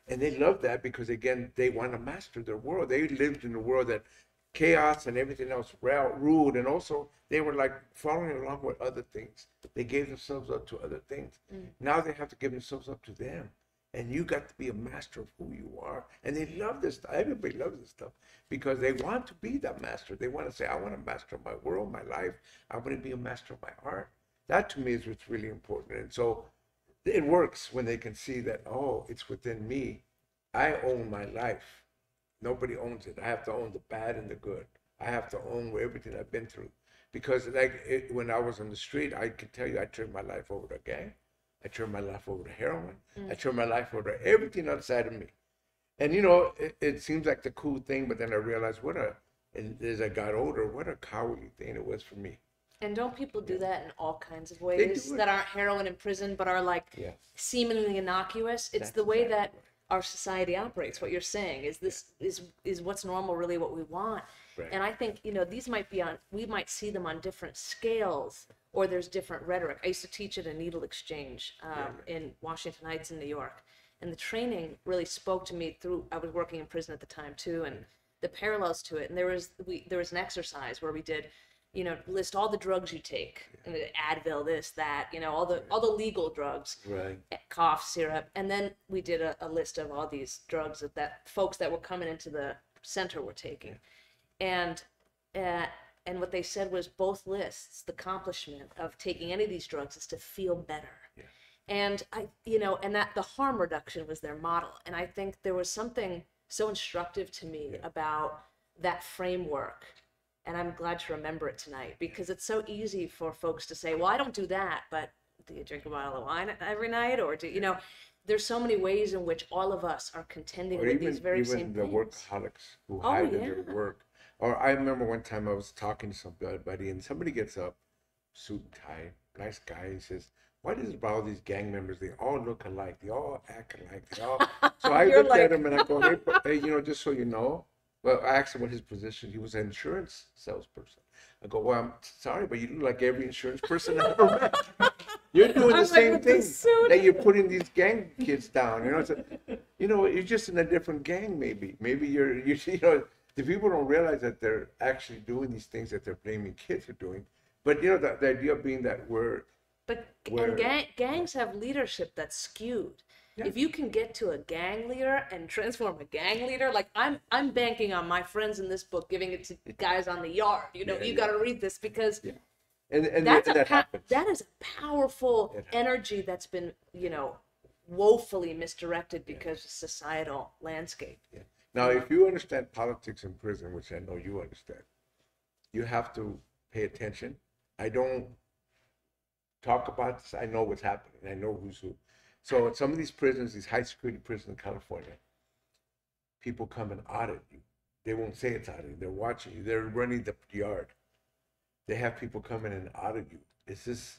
And they love that because again, they want to master their world. They lived in a world that chaos and everything else ruled, and also they were like following along with other things. They gave themselves up to other things. Mm. Now they have to give themselves up to them. And you got to be a master of who you are. And they love this stuff. Everybody loves this stuff because they want to be that master. They want to say, I want to master my world, my life. I want to be a master of my art. That to me is what's really important. And so it works when they can see that oh it's within me. I own my life. Nobody owns it. I have to own the bad and the good. I have to own everything i've been through. Because like it, when i was on the street i can tell you i turned my life over to a gang. I turned my life over to heroin. I mm. turned my life over to everything outside of me. And you know it, it seems like the cool thing but then i realized what a and as i got older what a cowardly thing it was for me And don't people do that in all kinds of ways that aren't heroin in prison, but are like Yeah. seemingly innocuous? It's That's the way exactly that our society operates. What you're saying is this is is what's normal really what we want. Right. And I think you know these might be on we might see them on different scales or there's different rhetoric. I used to teach at a needle exchange um, in Washington Heights in New York, and the training really spoke to me through. I was working in prison at the time too, and the parallels to it. And there was we there was an exercise where we did you know list all the drugs you take and the advil this that you know all the all the legal drugs. Right. Eh, cough syrup. And then we did a, a list of all these drugs that, that folks that were coming into the center were taking. And uh, and what they said was both lists the accomplishment of taking any of these drugs is to feel better. And i you know and that the harm reduction was their model. And i think there was something so instructive to me about that framework and i'm glad to remember it tonight because it's so easy for folks to say well i don't do that but do you drink a bottle of wine every night or do you know there's so many ways in which all of us are contending or with even these very even same the things workaholics who Oh, hide in their yeah. work. Or I remember one time I was talking to somebody and somebody gets up, suit and tie, nice guy, and says, "What is it about all these gang members? They all look alike. They all act alike. They all." So I You're looked at like- him and I go, "Hey, hey, you know, just so you know." Well, I asked him what his position. He was an insurance salesperson. I go, "Well, I'm sorry, but you look like every insurance person I ever met." You're doing the I'm like, same with thing suit. that you're putting these gang kids down. You know, it's a, you know, you're just in a different gang. Maybe, maybe you're, you, you know, the people don't realize that they're actually doing these things that they're blaming kids for doing. But you know, the, the idea being that we're But where- and gang, gangs have leadership that's skewed. Yeah. If you can get to a gang leader and transform a gang leader, like I'm, I'm banking on my friends in this book giving it to guys on the yard. You know, Yeah, you yeah. got to read this because and and, that's and a that pa- that is a powerful energy that's been, you know, woefully misdirected because of societal landscape. Now, if you understand politics in prison, which I know you understand, you have to pay attention. I don't talk about this. I know what's happening. I know who's who. So, in some of these prisons, these high security prisons in California, people come and audit you. They won't say it's auditing. They're watching you. They're running the yard. They have people come in and audit you. Is this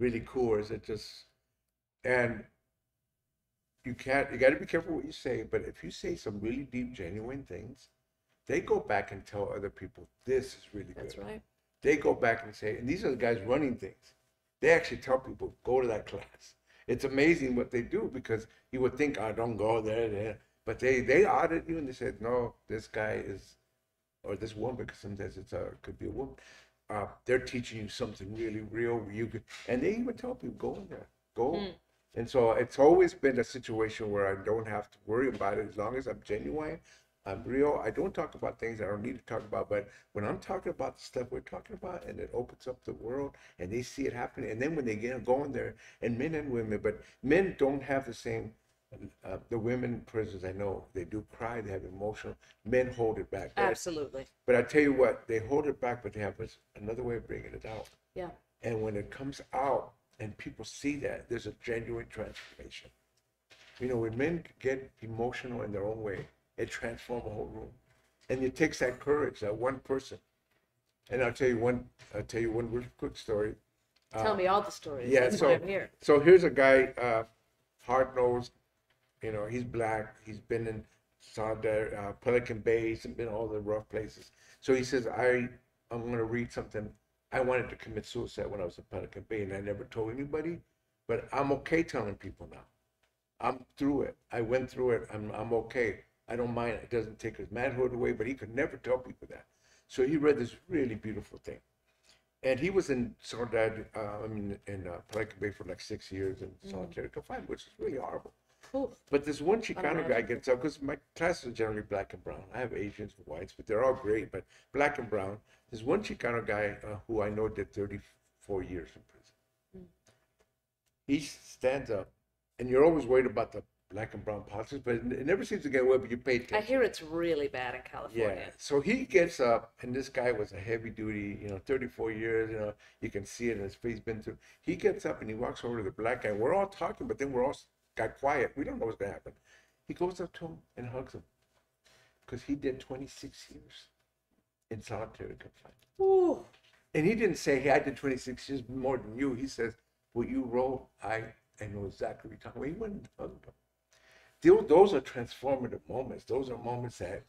really cool, or is it just? And you can't you got to be careful what you say but if you say some really deep genuine things they go back and tell other people this is really good That's right. they go back and say and these are the guys running things they actually tell people go to that class it's amazing what they do because you would think i don't go there, there. But they they audit you and they said no this guy is or this woman because sometimes it's a could be a woman uh, they're teaching you something really real you could and they even tell people go in there go. And so it's always been a situation where I don't have to worry about it as long as I'm genuine, I'm real. I don't talk about things I don't need to talk about, but when I'm talking about the stuff we're talking about and it opens up the world and they see it happening, and then when they get going there, and men and women, but men don't have the same. Uh, the women in prisons, I know they do cry, they have emotional. Men hold it back. I- Absolutely. But I tell you what, they hold it back, but they have another way of bringing it out. Yeah. And when it comes out and people see that, there's a genuine transformation. You know, when men get emotional in their own way, it transforms a whole room. And it takes that courage, that one person. And I'll tell you one, I'll tell you one real quick story. Tell me all the stories. Yeah, That's so here. so here's a guy, uh, hard nosed, you know, he's black. He's been in Soledad, uh, Pelican Bay. He's been all the rough places. So he says, I, I'm going to read something. I wanted to commit suicide when I was in Pelican Bay, and I never told anybody. But I'm okay telling people now. I'm through it. I went through it. I'm, I'm okay. I don't mind. It doesn't take his manhood away, but he could never tell people that. So he read this really beautiful thing. And he was in Soledad, uh, I mean, in uh, Pelican Bay for like six years in solitary confinement, which is really horrible. Ooh, But this one Chicano guy gets up because my class is generally black and brown. I have Asians and whites, but they're all great. But black and brown. There's one Chicano guy uh, who I know did 34 years in prison. He stands up, and you're always worried about the black and brown politics, but it never seems to get away. But you pay attention. I hear it's really bad in California. Yeah. So he gets up, and this guy was a heavy duty, you know, 34 years, you know, you can see it in his face, been through. He gets up and he walks over to the black guy. We're all talking, but then we're all got quiet. We don't know what's going to happen. He goes up to him and hugs him because he did 26 years in solitary confinement. Ooh, And he didn't say, hey, I did 26 years more than you. He says, what you wrote, I, I know exactly what you're talking about. He went and hugged him. Tho- Those are transformative moments. Those are moments that,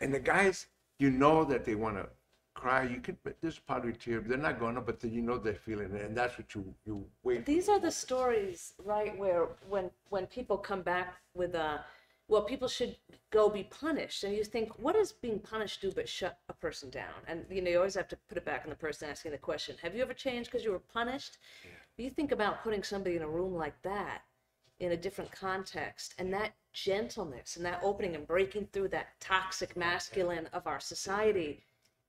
and the guys, you know that they want to cry. You could, but there's probably a tear. They're not going to, but then you know they're feeling it, and that's what you you wait. these are the stories, right? Where when when people come back with a, well, people should go be punished, and you think, what does being punished do but shut a person down? And you know, you always have to put it back on the person asking the question. Have you ever changed because you were punished? You think about putting somebody in a room like that in a different context and that gentleness and that opening and breaking through that toxic masculine of our society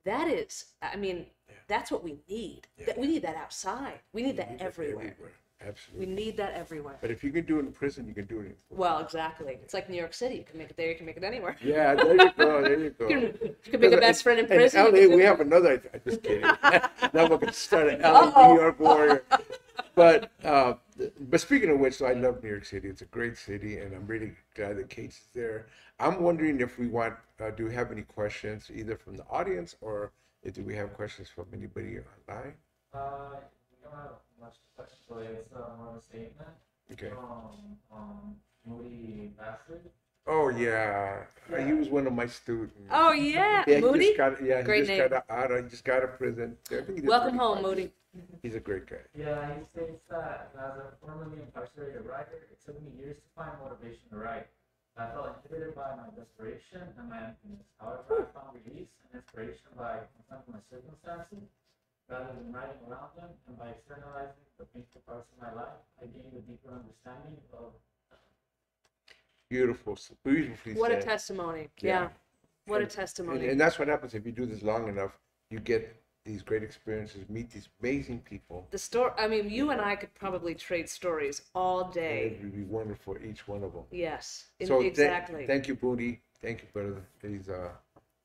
that is i mean that's what we need. That we need that outside. We need that everywhere we Absolutely. need that everywhere But if you can do it in prison, you can do it in. well exactly it's like new york city you can make it there you can make it anywhere Yeah, there you go. There you go. you can make a best friend in In prison you LA, do- we have another. I'm just kidding. now we're going to start an LA, Uh-oh. New York warrior. But uh, but speaking of which, so I love New York City. It's a great city, and I'm really glad that Caits there. I'm wondering if we want. Uh, do we have any questions either from the audience or do we have questions from anybody online? Uh, we don't have much questions, so it's uh, more of a statement Okay. from um, Moody Bassett. Oh yeah, Uh, he was one of my students. oh yeah, Yeah, he moody just got, yeah, he Great just name. got out. Of, he just got out of prison. I think he did welcome home years. moody He's a great guy. Yeah, he states that as a formerly incarcerated writer, it took me years to find motivation to write. I felt inhibited by my desperation and my emptiness. However, I found release and inspiration by confronting my circumstances rather than writing around them, and by externalizing the painful parts of my life, I gained a deeper understanding of Beautiful, s- beautifully what a testimony Yeah. yeah, what a testimony And, and that's what happens if you do this long enough. You get these great experiences, meet these amazing people. The story. I mean, you and I could probably trade stories all And day. it would be wonderful, each one of them. Yes, So tha- exactly. thank you, Booney. Thank you, brother. He's uh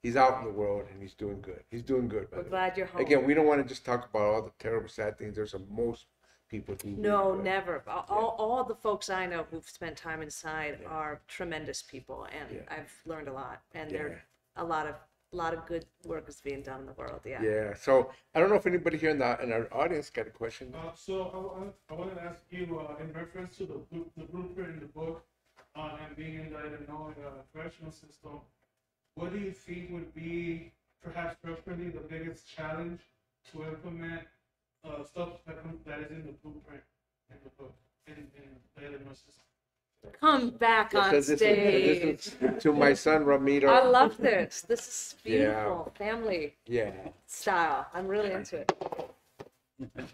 he's out in the world and he's doing good. He's doing good. by We're the way. glad you're home. Again, we don't want to just talk about all the terrible, sad things. There's a most people do. No, good. never. All, all, all the folks I know who've spent time inside are tremendous people, and Yeah. I've learned a lot. And Yeah. there a lot of a lot of good work is being done in the world. Yeah. Yeah. So I don't know if anybody here in the in our audience got a question. Uh, so I, wa- I wanted to ask you, uh, in reference to the, the blueprint in the book, uh, and being in the Illinois uh, correctional system, what do you think would be perhaps structurally the biggest challenge to implement uh, stuff that, com- that is in the blueprint in the book in, in the Illinois system? Come back on This is- stage. this is to my son Ramiro. I love this. This is Yeah. beautiful. Family Yeah. style. I'm really into it.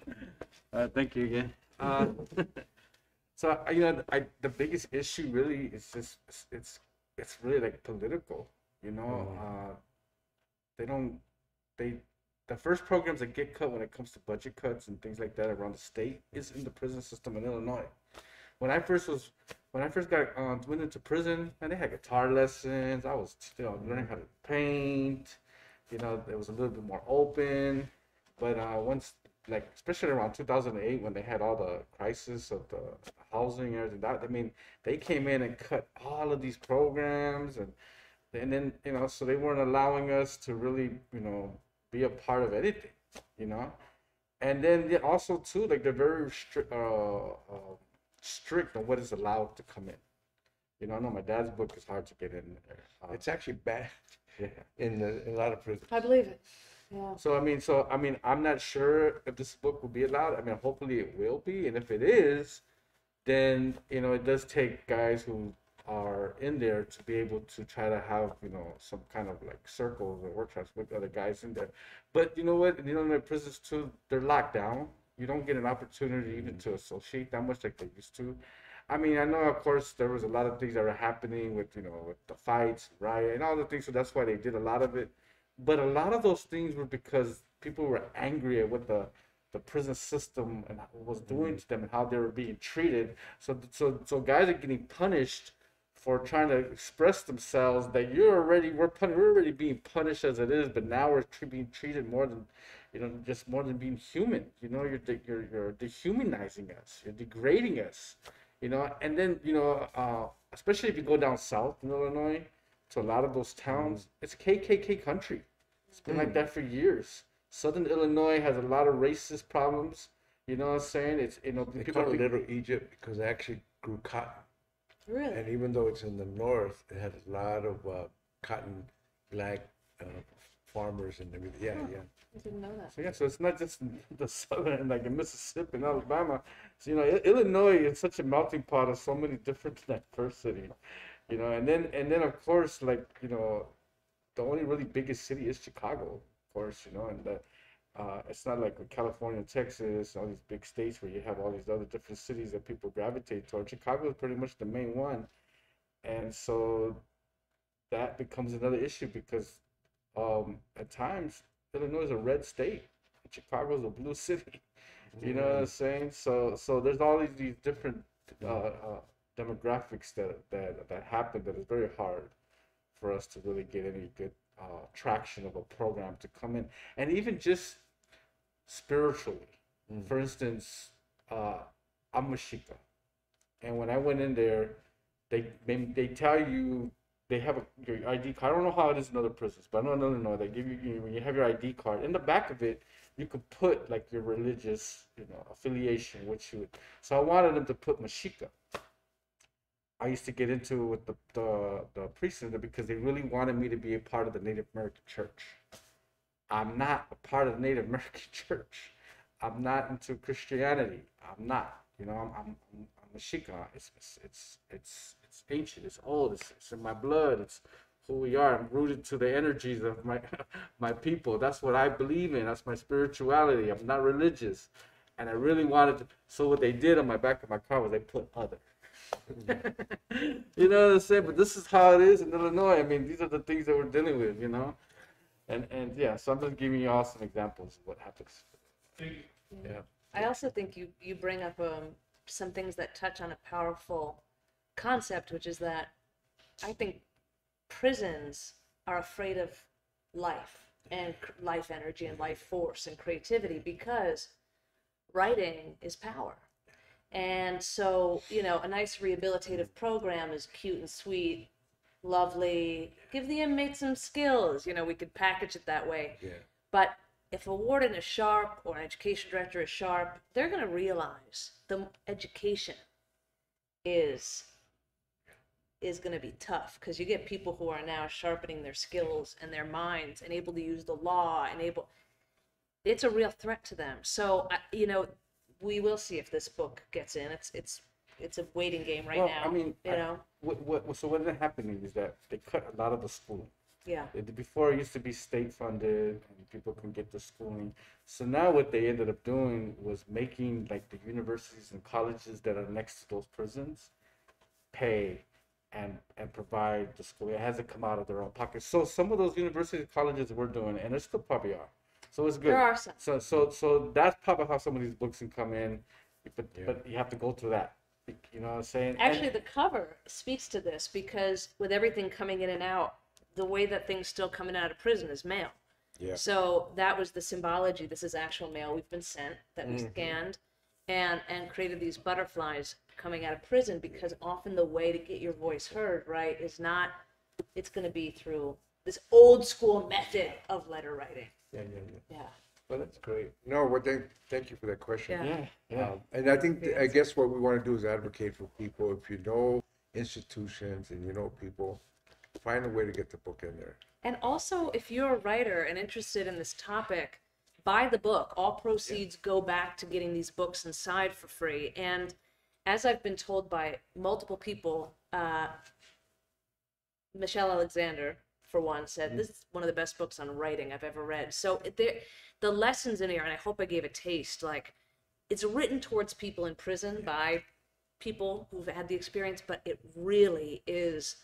Uh, thank you again. Uh, so I- you know, I the biggest issue really is just it's it's, it's really like political. You know, uh, they don't they the first programs that get cut when it comes to budget cuts and things like that around the state is in the prison system in Illinois. When I first was when I first got uh, went into prison, and they had guitar lessons. I was you know learning how to paint. You know, it was a little bit more open. But uh, once, like, especially around 2008, when they had all the crisis of the housing and everything, that I mean, they came in and cut all of these programs, and and then you know, so they weren't allowing us to really, you know, be a part of anything, you know. And then they also too, like they're very strict, uh, uh, strict on what is allowed to come in. You know, I know my dad's book is hard to get in there. Uh, It's actually bad yeah. in, the, in a lot of prisons. I believe it. Yeah. So I mean, so I mean, I'm not sure if this book will be allowed. I mean, hopefully it will be, and if it is, then you know it does take guys who are in there to be able to try to have you know some kind of like circles or workshops with other guys in there. But you know what? You know, in the prisons too, they're locked down. You don't get an opportunity even mm-hmm. to associate that much like they used to. I mean, I know, of course, there was a lot of things that were happening with, you know, with the fights, riot, and all the things. So that's why they did a lot of it. But a lot of those things were because people were angry at what the the prison system and was doing mm-hmm. to them and how they were being treated. So, so, so guys are getting punished for trying to express themselves. That you're already we're pun- we're already being punished as it is, but now we're tre- being treated more than, you know, just more than being human. You know, you're de- you're you're dehumanizing us. You're degrading us. You know, and then you know, uh, especially if you go down south in Illinois, to a lot of those towns, it's KKK country. It's been like that for years. Southern Illinois has a lot of racist problems. You know what I'm saying? It's you know They people call it Little Egypt because they actually grew cotton. Really? And even though it's in the north, it had a lot of uh, cotton black uh, farmers and everything. Yeah, yeah. I didn't know that. So yeah, so it's not just the southern, like in Mississippi and Alabama. So you know, Illinois is such a melting pot of so many different diversity, you know. And then and then of course, like you know, the only really biggest city is Chicago, of course, you know, and the, uh, it's not like California, Texas, all these big states where you have all these other different cities that people gravitate toward. Chicago is pretty much the main one, and so that becomes another issue because um, at times Illinois is a red state, Chicago is a blue city. You know what I'm saying? So so there's all these, these different uh, uh, demographics that, that that happen that is very hard for us to really get any good uh, traction of a program to come in, and even just spiritually. For instance, uh, I'm Mexica, and when I went in there, they they, they tell you they have a your ID card. I don't know how it is in other prisons, but I don't know in Illinois they give you, you when you have your ID card in the back of it, you could put like your religious you know affiliation, which you would. So I wanted them to put Mexica. I used to get into it with the the the priest in there because they really wanted me to be a part of the Native American church. I'm not a part of the Native American church. I'm not into Christianity. I'm not. You know, I'm I'm, I'm, Mexica. It's it's it's it's it's ancient. It's old. It's, it's in my blood. It's who we are. I'm rooted to the energies of my my people. That's what I believe in. That's my spirituality. I'm not religious, and I really wanted to. So what they did on my back of my car was they put other. Mm-hmm. you know what I'm saying? But this is how it is in Illinois. I mean, these are the things that we're dealing with. You know. And and yeah, so I'm just giving you all some examples of what happens. Thank. Yeah. I also think you you bring up um, some things that touch on a powerful concept, which is that I think prisons are afraid of life and life energy and life force and creativity because writing is power. And so, you know, a nice rehabilitative program is cute and sweet, lovely, give the inmates some skills. You know, we could package it that way. Yeah. But if a warden is sharp or an education director is sharp, they're going to realize the education is is going to be tough because you get people who are now sharpening their skills and their minds and able to use the law and able it's a real threat to them so you know we will see if this book gets in it's it's it's a waiting game right well, now I mean, you I- know What, what, so what ended up happening is that they cut a lot of the schooling. yeah It, before it used to be state funded and people can get the schooling. So now what they ended up doing was making like the universities and colleges that are next to those prisons pay and and provide the school. It hasn't come out of their own pocket. So some of those universities and colleges were doing it, and there still probably are. So it's good. there are some So so so that's probably how some of these books can come in, but Yeah. but you have to go through that. You know what I'm saying? And- Actually, the cover speaks to this because with everything coming in and out, the way that things still coming out of prison is mail. Yeah. So that was the symbology. This is actual mail we've been sent that we Mhm. scanned, and and created these butterflies coming out of prison because often the way to get your voice heard, right, is not. It's going to be through this old school method of letter writing. Yeah, yeah, yeah. Yeah. Well, that's great. No, well, thank, thank you for that question. Yeah. yeah yeah. Um, and I think, I guess what we want to do is advocate for people. If you know institutions and you know people, find a way to get the book in there. And also, if you're a writer and interested in this topic, buy the book. All proceeds go back to getting these books inside for free. And as I've been told by multiple people, uh, Michelle Alexander, for one, said this is one of the best books on writing I've ever read. So there, the lessons in here, and I hope I gave a taste. Like, it's written towards people in prison by people who've had the experience, but it really is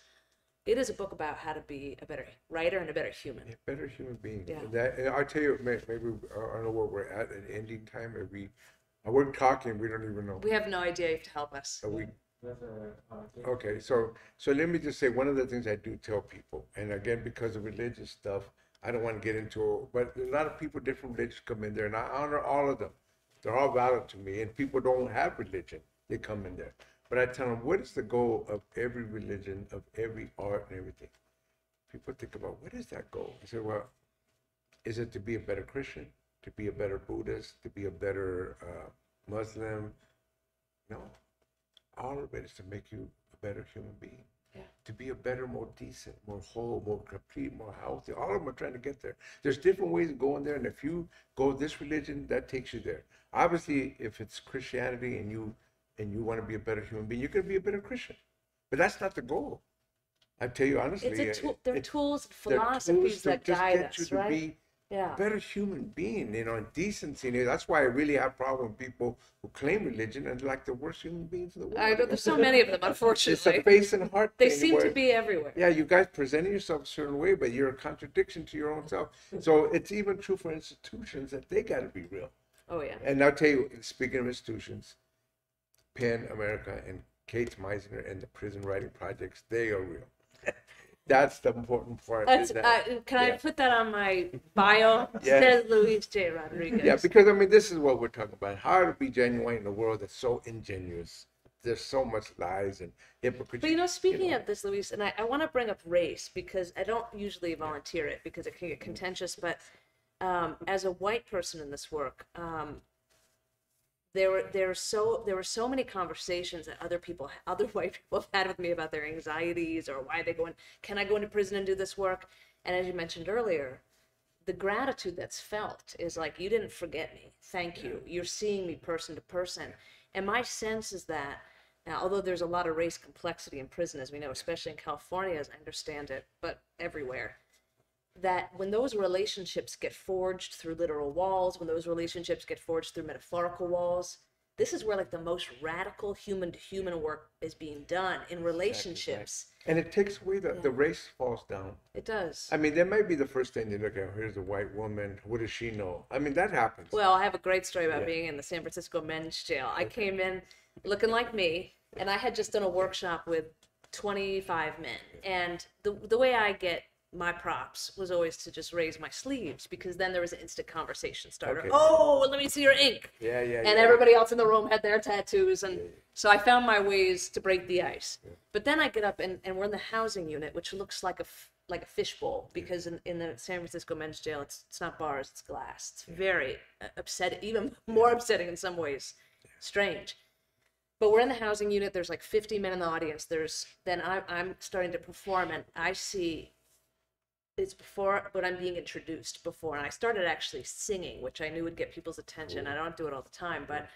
it is a book about how to be a better writer and a better human. A better human being. Yeah. That, and I'll tell you, maybe, I don't know where we're at at ending time. If we, we're talking, we don't even know. We have no idea you have to help us. Are we, That's a, Okay, so so let me just say one of the things I do tell people, and again because of religious stuff, I don't want to get into. It, but a lot of people, different religions, come in there, and I honor all of them. They're all valid to me, and people don't have religion, they come in there. But I tell them, what is the goal of every religion, of every art, and everything? People think about what is that goal? I say, well, is it to be a better Christian, to be a better Buddhist, to be a better uh, Muslim? No, all of it is to make you a better human being. Yeah. To be a better, more decent, more whole, more complete, more healthy. All of them are trying to get there. There's different ways of going there, and if you go this religion, that takes you there. Obviously, if it's Christianity and you and you want to be a better human being, you're going to be a better Christian. But that's not the goal. I tell you honestly, It's a uh, tool. They're it- tools, philosophies tools to that guide us, right? Yeah. a better human being, you know, and decency. And that's why I really have problem with people who claim religion and like the worst human beings in the world. I know there's so many of them, unfortunately. It's a face and heart They seem to be everywhere. Yeah, you guys presenting yourself a certain way, but you're a contradiction to your own self. So it's even true for institutions that they got to be real. Oh yeah. And I'll tell you, speaking of institutions, PEN America and Caits Meissner and the prison writing projects, they are real. That's the important part. That's, is uh, that- can I put that on my bio? Yeah. Says Luis J. Rodriguez. Yeah, because I mean, this is what we're talking about. How to be genuine in a world that's so ingenuous. There's so much lies and hypocrisy. But you know, speaking know. of this, Luis, and I, I want to bring up race because I don't usually volunteer it because it can get contentious. But um, as a white person in this work, um, there were there were so there were so many conversations that other people, other white people, have had with me about their anxieties or why they go in. Can I go into prison and do this work? And as you mentioned earlier, the gratitude that's felt is like you didn't forget me. Thank you. You're seeing me person to person. And my sense is that now, although there's a lot of race complexity in prison, as we know, especially in California, as I understand it, but everywhere, that when those relationships get forged through literal walls, when those relationships get forged through metaphorical walls, this is where like the most radical human to human work is being done in relationships. And it takes away the, the mm. race falls down. It does. I mean, that might be the first thing you look at. Here's a white woman. What does she know? I mean, that happens. Well, I have a great story about Yeah. being in the San Francisco men's jail. I came in looking like me, and I had just done a workshop with 25 men. And the, the way I get my props was always to just raise my sleeves because then there was an instant conversation starter. Okay. Oh, let me see your ink. yeah, yeah. And yeah. everybody else in the room had their tattoos. And so I found my ways to break the ice. But then I get up and, and we're in the housing unit, which looks like a, f- like a fishbowl because in, in the San Francisco men's jail, it's, it's not bars, it's glass. It's very uh, upsetting, even more upsetting in some ways. Strange. But we're in the housing unit. There's like 50 men in the audience. There's then I, I'm starting to perform, and I see it's before, but I'm being introduced before, and I started actually singing, which I knew would get people's attention. I don't do it all the time, but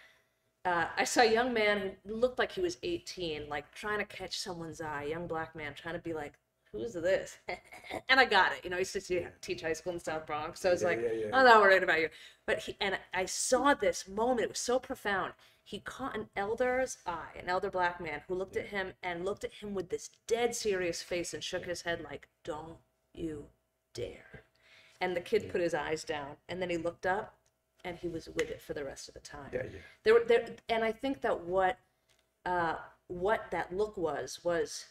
uh, I saw a young man who looked like he was 18, like trying to catch someone's eye, a young black man trying to be like, "Who's this?" and I got it. You know, I used to te- teach high school in South Bronx, so I was Yeah, like, yeah. "I'm not worried about you." But he and I saw this moment. It was so profound. He caught an elder's eye, an elder black man, who looked at him and looked at him with this dead serious face and shook his head like, "Don't you dare!" And the kid put his eyes down, and then he looked up, and he was with it for the rest of the time Yeah, yeah. there were there and i think that what uh what that look was was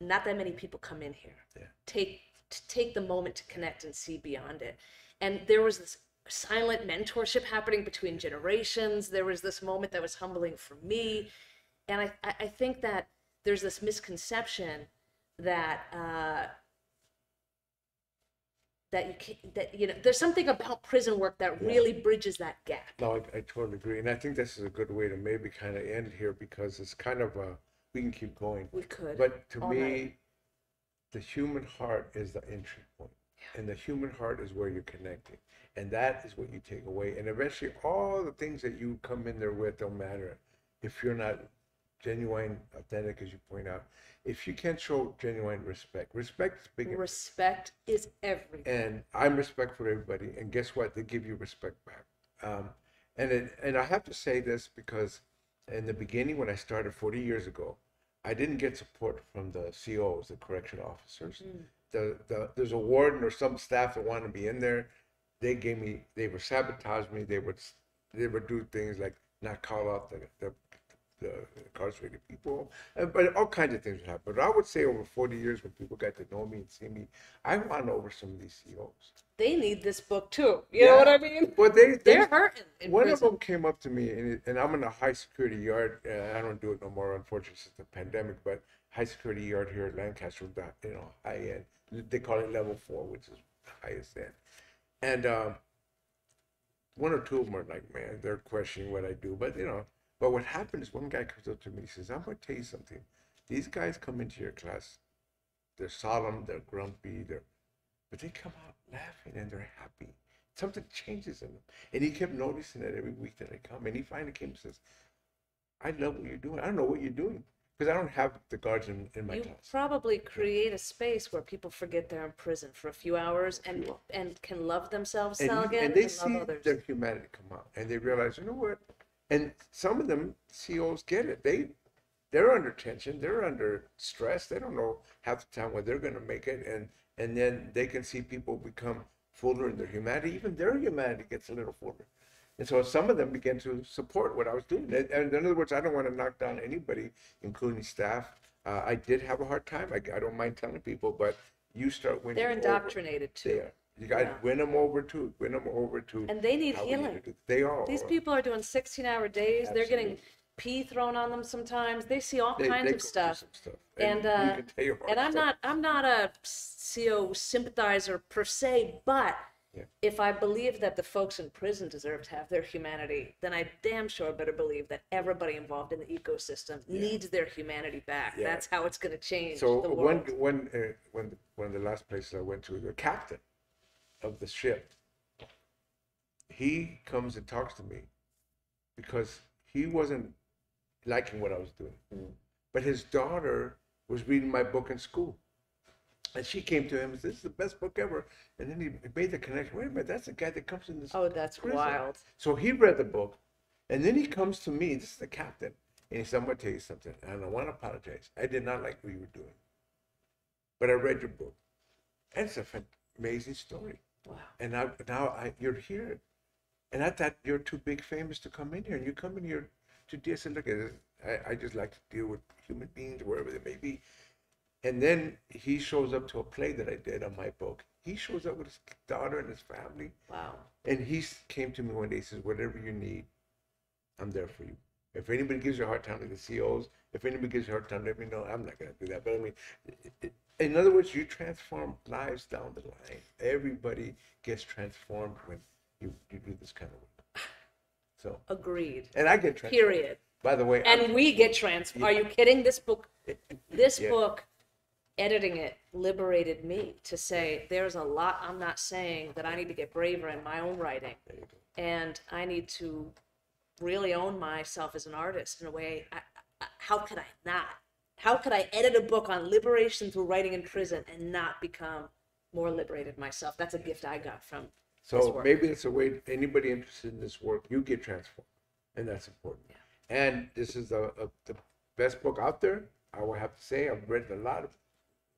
not that many people come in here Yeah. take to take the moment to connect and see beyond it and there was this silent mentorship happening between generations there was this moment that was humbling for me and i i I think that there's this misconception that uh that you can, that you know there's something about prison work that really bridges that gap No, I, I totally agree. And I think this is a good way to maybe kind of end here because it's kind of a, we can keep going. we could But to all me, night. the human heart is the entry point. And the human heart is where you're connecting. And that is what you take away. And eventually, all the things that you come in there with don't matter if you're not genuine, authentic, as you point out. If you can't show genuine respect, respect is big. respect is everything and I'm respectful to everybody. And guess what? They give you respect back. Um, and it, and I have to say this because in the beginning, when I started 40 years ago, I didn't get support from the COs, the correction officers. The, the there's a warden or some staff that wanted to be in there. They gave me, they would sabotage me. They would, they would do things like not call out the, the, the incarcerated people, uh, but all kinds of things would happen. But I would say over 40 years, when people got to know me and see me, I won over some of these COs. they need this book too you know what i mean Well, they, they they're hurting in one prison. of them came up to me, and, it, and I'm in a high security yard. Uh, I don't do it no more, unfortunately, since the pandemic. But high security yard here at Lancaster, you know, high end. They call it level four, which is the highest end. And um, one or two of them are like, man, they're questioning what I do. But you know, but what happened is one guy comes up to me, he says, "I'm gonna tell you something. These guys come into your class, they're solemn, they're grumpy, they're, but they come out laughing and they're happy. Something changes in them." And he kept noticing that every week that I come, and he finally came and says, "I love what you're doing. I don't know what you're doing because I don't have the guards in, in my you class." probably create a space where people forget they're in prison for a few hours and and can love themselves and, you- again and they and see others their humanity come out, and they realize, you know what? And some of them COs get it. They they're under tension, they're under stress. They don't know half the time when they're going to make it, and and then they can see people become fuller in their humanity. Even their humanity gets a little fuller. And so some of them began to support what I was doing. And, in other words, I don't want to knock down anybody, including staff. Uh, I did have a hard time. I, I don't mind telling people, but you start winning. they're indoctrinated too there. You got to Yeah. win them over to win them over to. and they need how we need healing to do- They all. these people are doing 16 hour days they're getting pee thrown on them sometimes they see all They- kinds they of go through stuff some stuff. and uh, can tell and I'm stuff. not I'm not a CO sympathizer per se, but Yeah. if I believe that the folks in prison deserve to have their humanity, then I damn sure better believe that everybody involved in the ecosystem needs their humanity back. Yeah. That's how it's going to change So the one when one uh, one of the last places I went to, the captain of the ship, he comes and talks to me because he wasn't liking what I was doing, Mm. but his daughter was reading my book in school. And she came to him and said, This is the best book ever. And then he made the connection. Wait a minute, that's the guy that comes in this. Oh, that's prison." wild. So he read the book And then he comes to me, this is the captain, and he said, I'm going to tell you something, and I want to apologize. I did not like what you were doing, but I read your book. And it's a fan- amazing story. Wow. And now, now I, you're here. And I thought you're too big famous to come in here. And you come in here to do. I said, look, uh, I, I just like to deal with human beings, wherever they may be. And then he shows up to a play that I did on my book. He shows up with his daughter and his family. Wow. And he came to me one day, he says, whatever you need, I'm there for you. If anybody gives you a hard time, like the COs, if anybody gives you a hard time, let me know. I'm not going to do that. But I mean, it- it- in other words, you transform lives down the line. Everybody gets transformed when you, you do this kind of work. So, Agreed. and I get transformed. Period. By the way, I'm- And we get trans. Are you kidding? This book, this Yeah. book, editing it liberated me to say there's a lot I'm not saying that I need to get braver in my own writing, there you go. and I need to really own myself as an artist in a way. I, I, how could I not? How could I edit a book on liberation through writing in prison and not become more liberated myself? That's a gift I got from this So maybe it's a way anybody interested in this work, you get transformed, and that's important. Yeah. And this is a, a, the best book out there. I will have to say I've read a lot of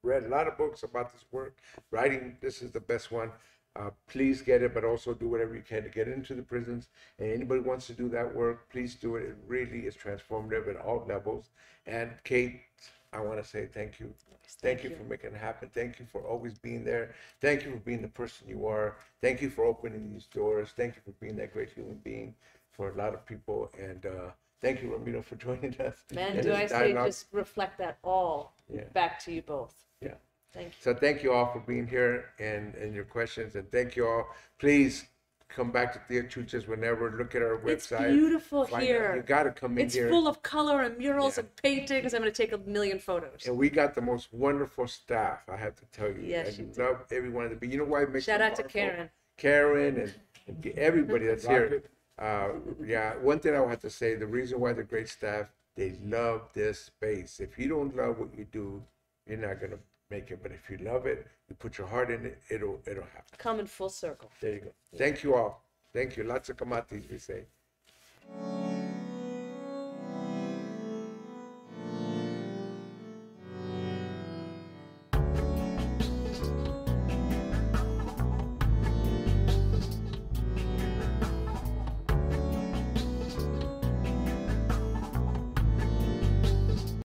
read a lot of books about this work. Writing this is the best one. Uh, please get it, but also do whatever you can to get into the prisons. And anybody wants to do that work, please do it. It really is transformative at all levels. And Caits, I want to say thank you. Thank, Thank you you. for making it happen. Thank you for always being there. Thank you for being the person you are. Thank you for opening these doors. Thank you for being that great human being for a lot of people. And uh, thank you, Ramiro, for joining us. Man, do I say just reflect that all Yeah. back to you both? Yeah. Thank you. So thank you all for being here and, and your questions. And thank you all. Please come back to Tia Chucha's whenever. Look at our website. It's website. beautiful Find out- here. You got to come in It's here. full of color and murals Yeah. and paintings. I'm going to take a million photos. and we got the most wonderful staff, I have to tell you. Yes, I you do. love every one of them. But you know why it makes Shout them out to? Karen. Karen and, and everybody that's here. Uh, yeah, one thing I would have to say, the reason why they're great staff, they love this space. If you don't love what you do, you're not gonna make it. But if you love it, you put your heart in it, it'll it'll happen. Come in full circle. There you go. Thank you all. Thank you. Lots of kamatis, we say.